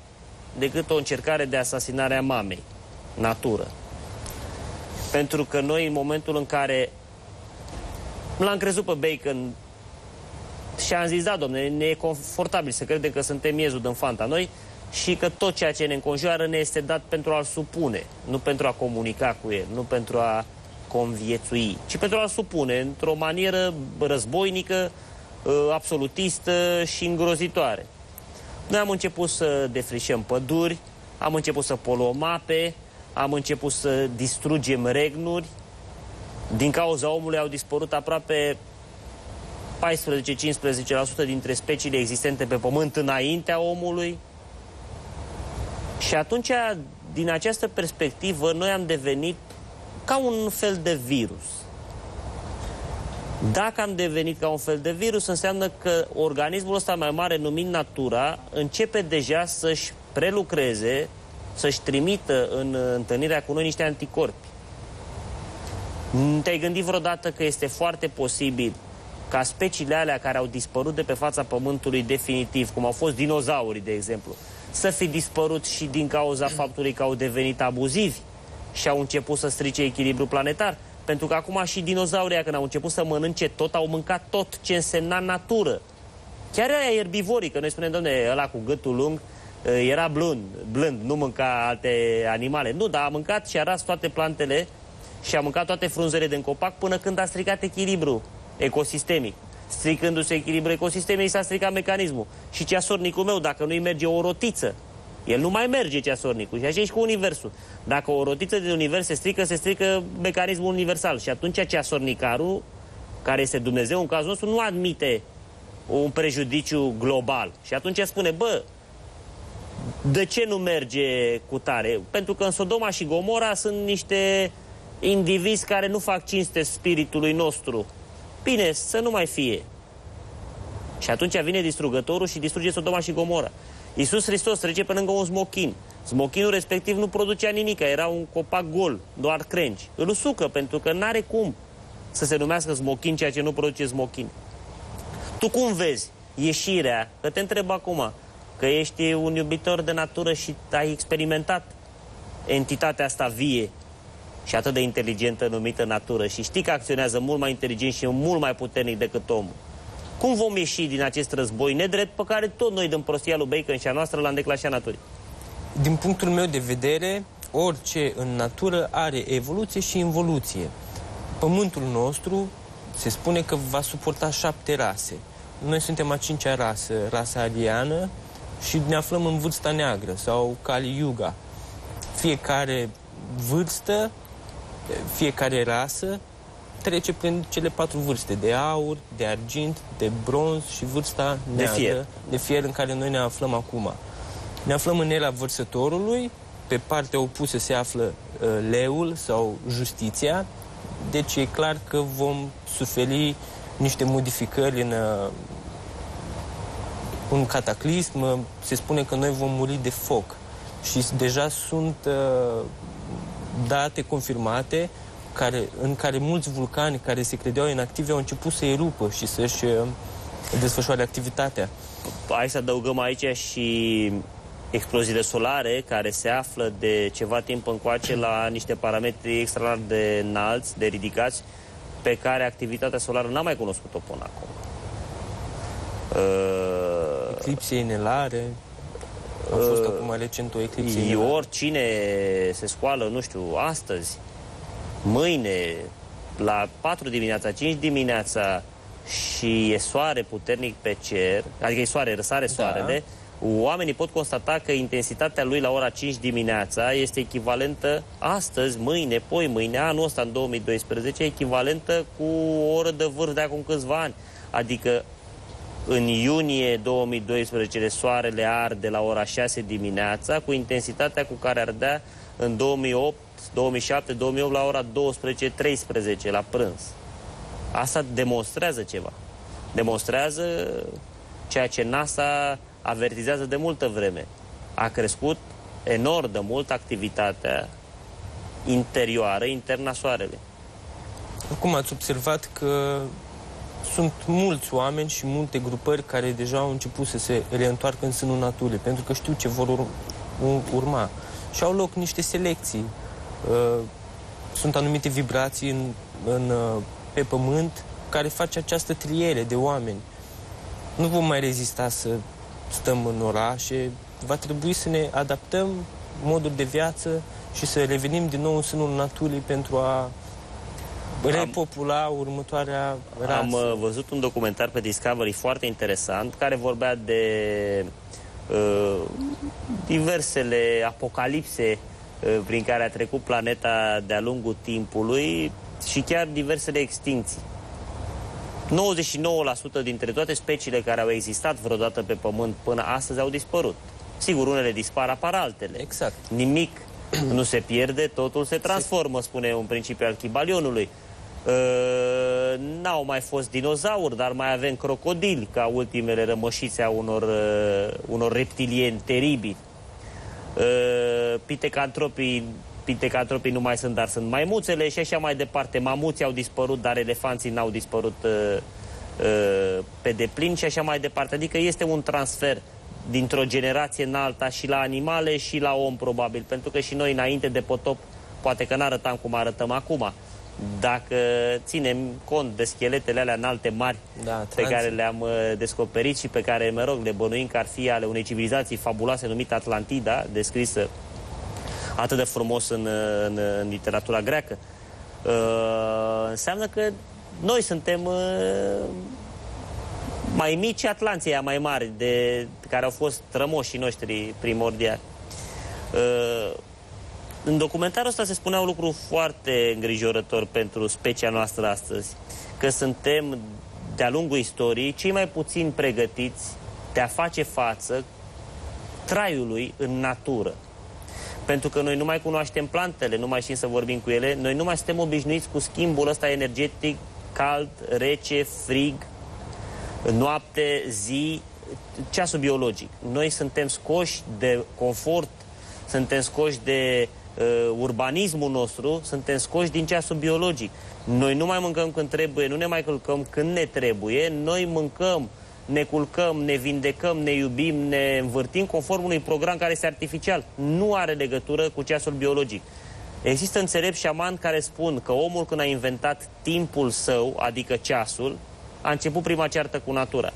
decât o încercare de asasinare a mamei, natură. Pentru că noi, în momentul în care l-am crezut pe Bacon și am zis, da, domne, ne e confortabil să credem că suntem miezul din fanta noi și că tot ceea ce ne înconjoară ne este dat pentru a-l supune, nu pentru a comunica cu el, nu pentru a conviețui, ci pentru a-l supune într-o manieră războinică, ă, absolutistă și îngrozitoare. Noi am început să defrișăm păduri, am început să poluăm ape, am început să distrugem regnuri. Din cauza omului au dispărut aproape 14-15% dintre speciile existente pe pământ înaintea omului. Și atunci, din această perspectivă, noi am devenit ca un fel de virus. Dacă am devenit ca un fel de virus, înseamnă că organismul ăsta mai mare, numit natura, începe deja să-și prelucreze să-și trimită în întâlnirea cu noi niște anticorpi. Te-ai gândit vreodată că este foarte posibil ca speciile alea care au dispărut de pe fața Pământului definitiv, cum au fost dinozaurii, de exemplu, să fi dispărut și din cauza faptului că au devenit abuzivi și au început să strice echilibru planetar? Pentru că acum și dinozaurii, când au început să mănânce tot, au mâncat tot ce însemna natură. Chiar aia erbivorii, că noi spunem, domne, ăla cu gâtul lung, Eh, era blând, blând, nu mânca alte animale. Nu, dar a mâncat și a ras toate plantele și a mâncat toate frunzele din copac până când a stricat echilibru ecosistemic. Stricându-se echilibru ecosistemic, s-a stricat mecanismul. Și ceasornicul meu, dacă nu-i merge o rotiță, el nu mai merge ceasornicul. Și așa e și cu universul. Dacă o rotiță din univers se strică, se strică mecanismul universal. Și atunci ceasornicarul, care este Dumnezeu în cazul nostru, nu admite un prejudiciu global. Și atunci spune, bă, de ce nu merge cu tare? Pentru că în Sodoma și Gomora sunt niște indivizi care nu fac cinste spiritului nostru. Bine, să nu mai fie. Și atunci vine distrugătorul și distruge Sodoma și Gomora. Iisus Hristos trece pe lângă un smochin. Smochinul respectiv nu producea nimic, era un copac gol, doar crengi. Îl usucă pentru că n-are cum să se numească smochin ceea ce nu produce smochin. Tu cum vezi ieșirea? Că te întreb acum că ești un iubitor de natură și ai experimentat entitatea asta vie și atât de inteligentă numită natură și știi că acționează mult mai inteligent și mult mai puternic decât omul. Cum vom ieși din acest război nedrept pe care tot noi din prostia lui Bacon și a noastră l-am declașat naturii?
din punctul meu de vedere, orice în natură are evoluție și involuție. Pământul nostru se spune că va suporta șapte rase. Noi suntem a cincea rasă, rasa ariană, și ne aflăm în vârsta neagră sau Kali Yuga. Fiecare vârstă, fiecare rasă trece prin cele patru vârste, de aur, de argint, de bronz și vârsta neagră,
de fier,
de fier în care noi ne aflăm acum. Ne aflăm în era vărsătorului, pe partea opusă se află uh, leul sau justiția, deci e clar că vom suferi niște modificări în uh, un cataclism. Se spune că noi vom muri de foc și deja sunt uh, date confirmate care, în care mulți vulcani care se credeau inactive au început să erupă și să-și uh, desfășoare activitatea.
Hai să adăugăm aici și exploziile solare care se află de ceva timp încoace la niște parametri extraordinar de înalți, de ridicați, pe care activitatea solară n-a mai cunoscut-o până acum.
Uh, eclipse inelare, a fost uh, acum recent o eclipsă inelare.
Oricine se scoală, nu știu, astăzi, mâine, la 4 dimineața, 5 dimineața și e soare puternic pe cer, adică e soare, răsare da. soarele, oamenii pot constata că intensitatea lui la ora 5 dimineața este echivalentă astăzi, mâine, poi mâine, anul ăsta, în 2012, echivalentă cu o oră de vârf de acum câțiva ani. Adică în iunie 2012 soarele arde la ora 6 dimineața cu intensitatea cu care ardea în 2008, 2007, 2008 la ora 12-13 la prânz. Asta demonstrează ceva. Demonstrează ceea ce NASA avertizează de multă vreme. A crescut enorm de mult activitatea interioară, interna Soarelui.
Acum ați observat că sunt mulți oameni și multe grupări care deja au început să se reîntoarcă în sânul naturii, pentru că știu ce vor urma. Și au loc niște selecții. Uh, sunt anumite vibrații în, în, uh, pe pământ care face această triere de oameni. Nu vom mai rezista să stăm în orașe, va trebui să ne adaptăm modul de viață și să revenim din nou în sânul naturii pentru a repopula am, următoarea rasă.
Am uh, văzut un documentar pe Discovery foarte interesant care vorbea de uh, diversele apocalipse uh, prin care a trecut planeta de-a lungul timpului și chiar diversele extincții. 99% dintre toate speciile care au existat vreodată pe Pământ până astăzi au dispărut. Sigur, unele dispar, apar altele.
Exact.
Nimic nu se pierde, totul se transformă, spune un principiu al Chibalionului. Uh, n-au mai fost dinozauri, dar mai avem crocodili ca ultimele rămășițe a unor, uh, unor reptilieni teribili. Uh, pitecantropii, pitecantropii nu mai sunt, dar sunt maimuțele și așa mai departe. Mamuții au dispărut, dar elefanții n-au dispărut uh, uh, pe deplin și așa mai departe. Adică este un transfer dintr-o generație în alta și la animale și la om probabil, pentru că și noi înainte de potop poate că n-arătam cum arătăm acum dacă ținem cont de scheletele alea înalte mari da, pe care le-am uh, descoperit și pe care, mă rog, le bănuim că ar fi ale unei civilizații fabuloase numită Atlantida, descrisă atât de frumos în, în, în literatura greacă, uh, înseamnă că noi suntem uh, mai mici Atlanția mai mari, de, care au fost rămoșii noștri primordiali. Uh, în documentarul ăsta se spunea un lucru foarte îngrijorător pentru specia noastră astăzi, că suntem, de-a lungul istoriei, cei mai puțin pregătiți de a face față traiului în natură. Pentru că noi nu mai cunoaștem plantele, nu mai știm să vorbim cu ele, noi nu mai suntem obișnuiți cu schimbul ăsta energetic, cald, rece, frig, noapte, zi, ceasul biologic. Noi suntem scoși de confort, suntem scoși de uh, urbanismul nostru, suntem scoși din ceasul biologic. Noi nu mai mâncăm când trebuie, nu ne mai culcăm când ne trebuie, noi mâncăm, ne culcăm, ne vindecăm, ne iubim, ne învârtim conform unui program care este artificial. Nu are legătură cu ceasul biologic. Există înțelepți șaman care spun că omul când a inventat timpul său, adică ceasul, a început prima ceartă cu natura.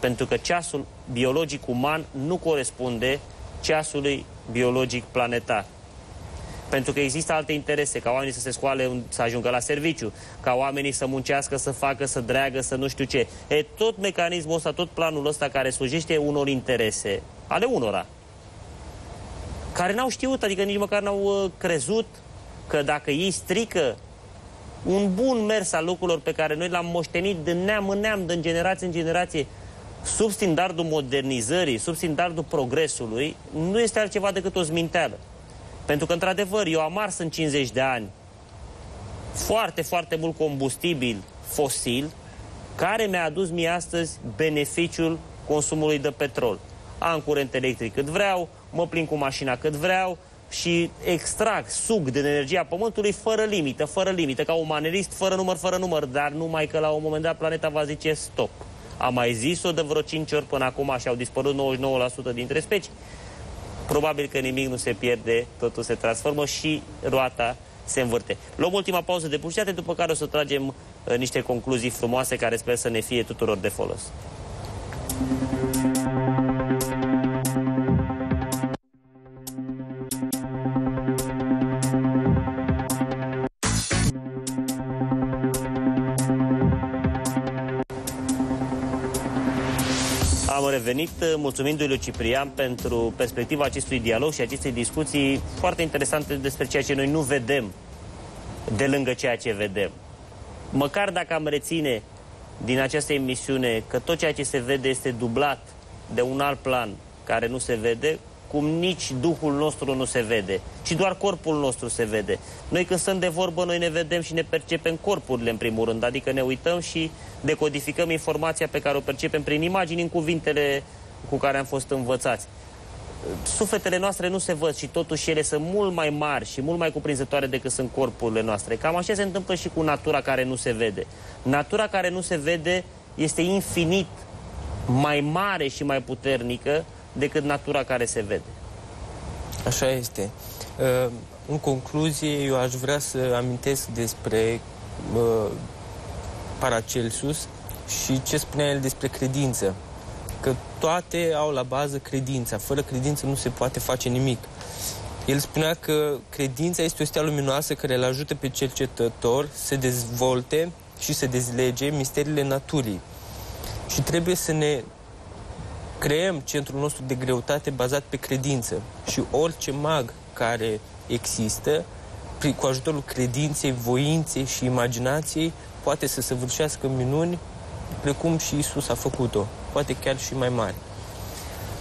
Pentru că ceasul biologic uman nu corespunde ceasului biologic planetar. Pentru că există alte interese, ca oamenii să se scoale, să ajungă la serviciu, ca oamenii să muncească, să facă, să dreagă, să nu știu ce. E tot mecanismul ăsta, tot planul ăsta care slujește unor interese, ale unora, care n-au știut, adică nici măcar n-au uh, crezut că dacă ei strică un bun mers al lucrurilor pe care noi l-am moștenit din neam în neam, din generație în generație, sub standardul modernizării, sub standardul progresului, nu este altceva decât o zminteală. Pentru că, într-adevăr, eu am ars în 50 de ani foarte, foarte mult combustibil fosil, care mi-a adus mie astăzi beneficiul consumului de petrol. Am curent electric cât vreau, mă plin cu mașina cât vreau și extrag, sug din energia Pământului fără limită, fără limită, ca un manelist, fără număr, fără număr, dar numai că la un moment dat planeta va zice stop. Am mai zis-o de vreo 5 ori până acum și au dispărut 99% dintre specii. Probabil că nimic nu se pierde, totul se transformă și roata se învârte. Luăm ultima pauză de publicitate, după care o să tragem uh, niște concluzii frumoase care sper să ne fie tuturor de folos. revenit uh, mulțumindu-i lui Ciprian pentru perspectiva acestui dialog și acestei discuții foarte interesante despre ceea ce noi nu vedem de lângă ceea ce vedem. Măcar dacă am reține din această emisiune că tot ceea ce se vede este dublat de un alt plan care nu se vede, cum nici Duhul nostru nu se vede, ci doar corpul nostru se vede. Noi când stăm de vorbă, noi ne vedem și ne percepem corpurile în primul rând, adică ne uităm și decodificăm informația pe care o percepem prin imagini în cuvintele cu care am fost învățați. Sufletele noastre nu se văd și totuși ele sunt mult mai mari și mult mai cuprinzătoare decât sunt corpurile noastre. Cam așa se întâmplă și cu natura care nu se vede. Natura care nu se vede este infinit mai mare și mai puternică decât natura care se vede.
Așa este. Uh, în concluzie, eu aș vrea să amintesc despre uh, Paracelsus și ce spunea el despre credință. Că toate au la bază credința. Fără credință nu se poate face nimic. El spunea că credința este o stea luminoasă care îl ajută pe cercetător să dezvolte și să dezlege misteriile naturii. Și trebuie să ne creăm centrul nostru de greutate bazat pe credință. Și orice mag care există, cu ajutorul credinței, voinței și imaginației, poate să săvârșească minuni precum și Isus a făcut-o, poate chiar și mai mari.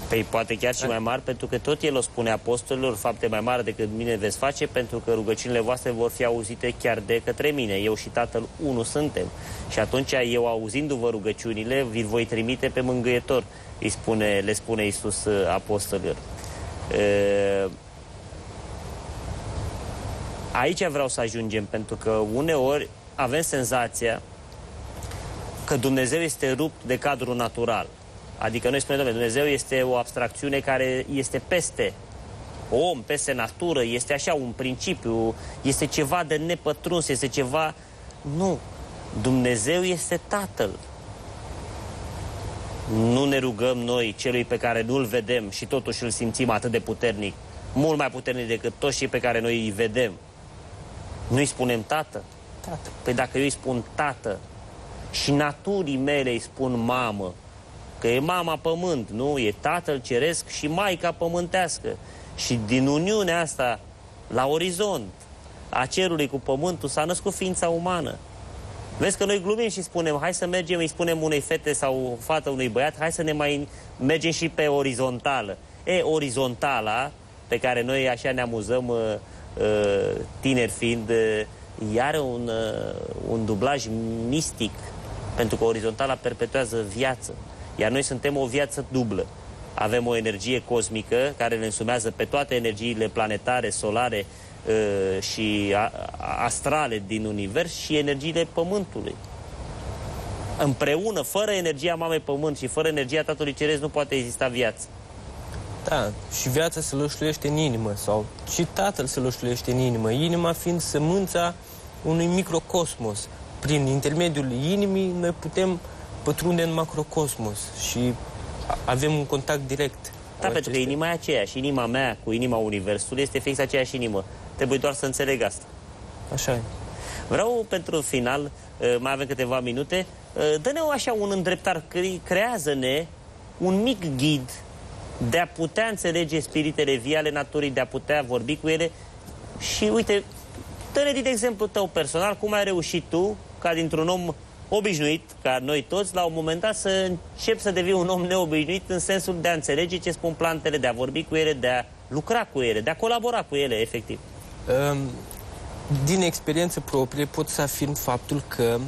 Păi poate chiar și da. mai mari, pentru că tot el o spune apostolilor, fapte mai mari decât mine veți face, pentru că rugăciunile voastre vor fi auzite chiar de către mine. Eu și Tatăl unu suntem. Și atunci eu, auzindu-vă rugăciunile, vi voi trimite pe mângâietor îi spune, le spune Iisus uh, apostolilor. Uh, aici vreau să ajungem, pentru că uneori avem senzația că Dumnezeu este rupt de cadrul natural. Adică noi spunem, Dumnezeu este o abstracțiune care este peste om, peste natură, este așa un principiu, este ceva de nepătruns, este ceva... Nu, Dumnezeu este Tatăl nu ne rugăm noi celui pe care nu-l vedem și totuși îl simțim atât de puternic, mult mai puternic decât toți cei pe care noi îi vedem. Nu-i spunem tată? Tată. Păi dacă eu îi spun tată și naturii mele îi spun mamă, că e mama pământ, nu? E tatăl ceresc și maica pământească. Și din uniunea asta, la orizont, a cerului cu pământul, s-a născut ființa umană. Vezi că noi glumim și spunem, hai să mergem, îi spunem unei fete sau fată unui băiat, hai să ne mai mergem și pe orizontală. E, orizontala, pe care noi așa ne amuzăm uh, uh, tineri fiind, uh, are un, uh, un dublaj mistic, pentru că orizontala perpetuează viață, iar noi suntem o viață dublă. Avem o energie cosmică care ne însumează pe toate energiile planetare, solare, Uh, și astrale din univers și energiile Pământului. Împreună, fără energia Mamei Pământ și fără energia Tatălui Ceresc, nu poate exista viață.
Da, și viața se lășluiește în inimă, sau și Tatăl se lășluiește în inimă, inima fiind sămânța unui microcosmos. Prin intermediul inimii, noi putem pătrunde în macrocosmos și avem un contact direct
Da, pentru că inima e aceeași. Inima mea cu inima Universului este fix aceeași inimă. Trebuie doar să înțeleg asta.
Așa e.
Vreau pentru final, uh, mai avem câteva minute, uh, dă-ne așa un îndreptar, creează-ne un mic ghid de a putea înțelege spiritele vii ale naturii, de a putea vorbi cu ele și uite, dă-ne din exemplu tău personal, cum ai reușit tu, ca dintr-un om obișnuit, ca noi toți, la un moment dat să încep să devii un om neobișnuit în sensul de a înțelege ce spun plantele, de a vorbi cu ele, de a lucra cu ele, de a colabora cu ele, efectiv. Um,
din experiență proprie pot să afirm faptul că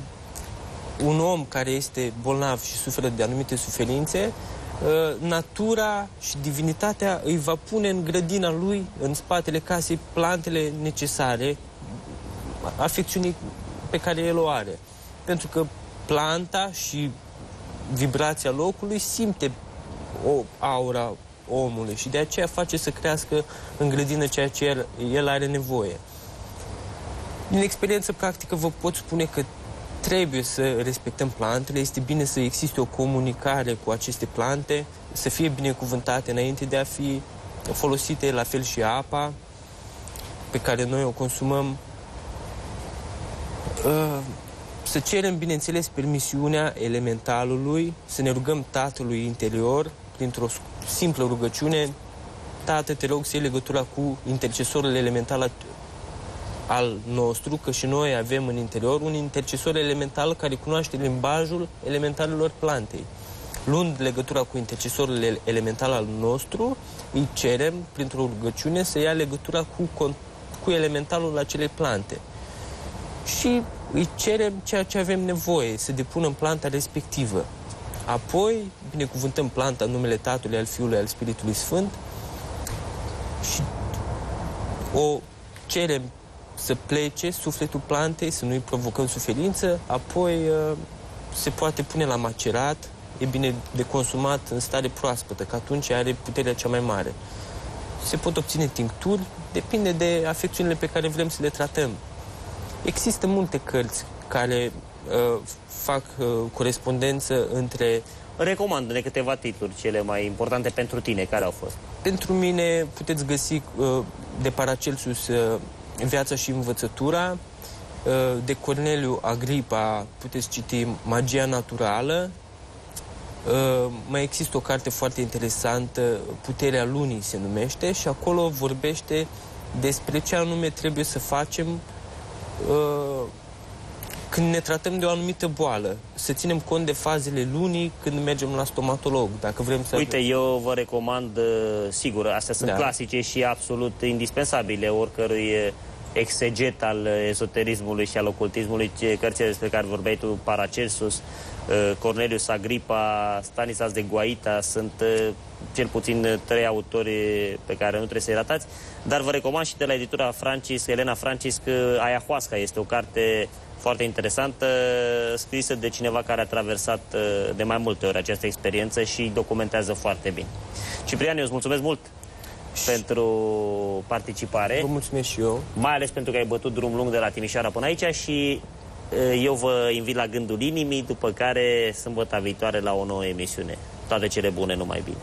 un om care este bolnav și suferă de anumite suferințe, uh, natura și divinitatea îi va pune în grădina lui, în spatele casei, plantele necesare afecțiunii pe care el o are. Pentru că planta și vibrația locului simte o aura omului și de aceea face să crească în grădină ceea ce el, el are nevoie. Din experiență practică vă pot spune că trebuie să respectăm plantele, este bine să existe o comunicare cu aceste plante, să fie binecuvântate înainte de a fi folosite, la fel și apa pe care noi o consumăm. Uh, să cerem, bineînțeles, permisiunea elementalului, să ne rugăm Tatălui interior, printr-o simplă rugăciune, Tată, te rog să iei legătura cu intercesorul elemental al nostru, că și noi avem în interior un intercesor elemental care cunoaște limbajul elementalelor plantei. Luând legătura cu intercesorul elemental al nostru, îi cerem, printr-o rugăciune, să ia legătura cu, cu elementalul acelei plante. Și îi cerem ceea ce avem nevoie, să depună în planta respectivă. Apoi, binecuvântăm planta în numele Tatălui, al Fiului, al Spiritului Sfânt și o cerem să plece sufletul plantei, să nu-i provocăm suferință, apoi uh, se poate pune la macerat, e bine de consumat în stare proaspătă, că atunci are puterea cea mai mare. Se pot obține tincturi, depinde de afecțiunile pe care vrem să le tratăm. Există multe cărți care uh, fac uh, corespondență între...
Recomandă-ne câteva titluri, cele mai importante pentru tine, care au fost?
Pentru mine puteți găsi uh, de Paracelsus uh, Viața și învățătura, uh, de Corneliu Agripa puteți citi Magia naturală, uh, mai există o carte foarte interesantă, Puterea lunii se numește, și acolo vorbește despre ce anume trebuie să facem uh, când ne tratăm de o anumită boală, să ținem cont de fazele lunii când mergem la stomatolog, dacă vrem să...
Uite, eu vă recomand, sigur, astea sunt da. clasice și absolut indispensabile oricărui exeget al ezoterismului și al ocultismului, cărțile despre care vorbeai tu, Paracelsus, uh, Cornelius Agripa, Stanislas de Guaita, sunt uh, cel puțin trei autori pe care nu trebuie să-i ratați, dar vă recomand și de la editura Francis, Elena Francis, că Ayahuasca este o carte foarte interesantă, scrisă de cineva care a traversat uh, de mai multe ori această experiență și documentează foarte bine. Ciprian, eu îți mulțumesc mult pentru participare.
Vă mulțumesc și eu.
Mai ales pentru că ai bătut drum lung de la Timișoara până aici și eu vă invit la gândul inimii, după care sâmbătă viitoare la o nouă emisiune. Toate cele bune, numai bine.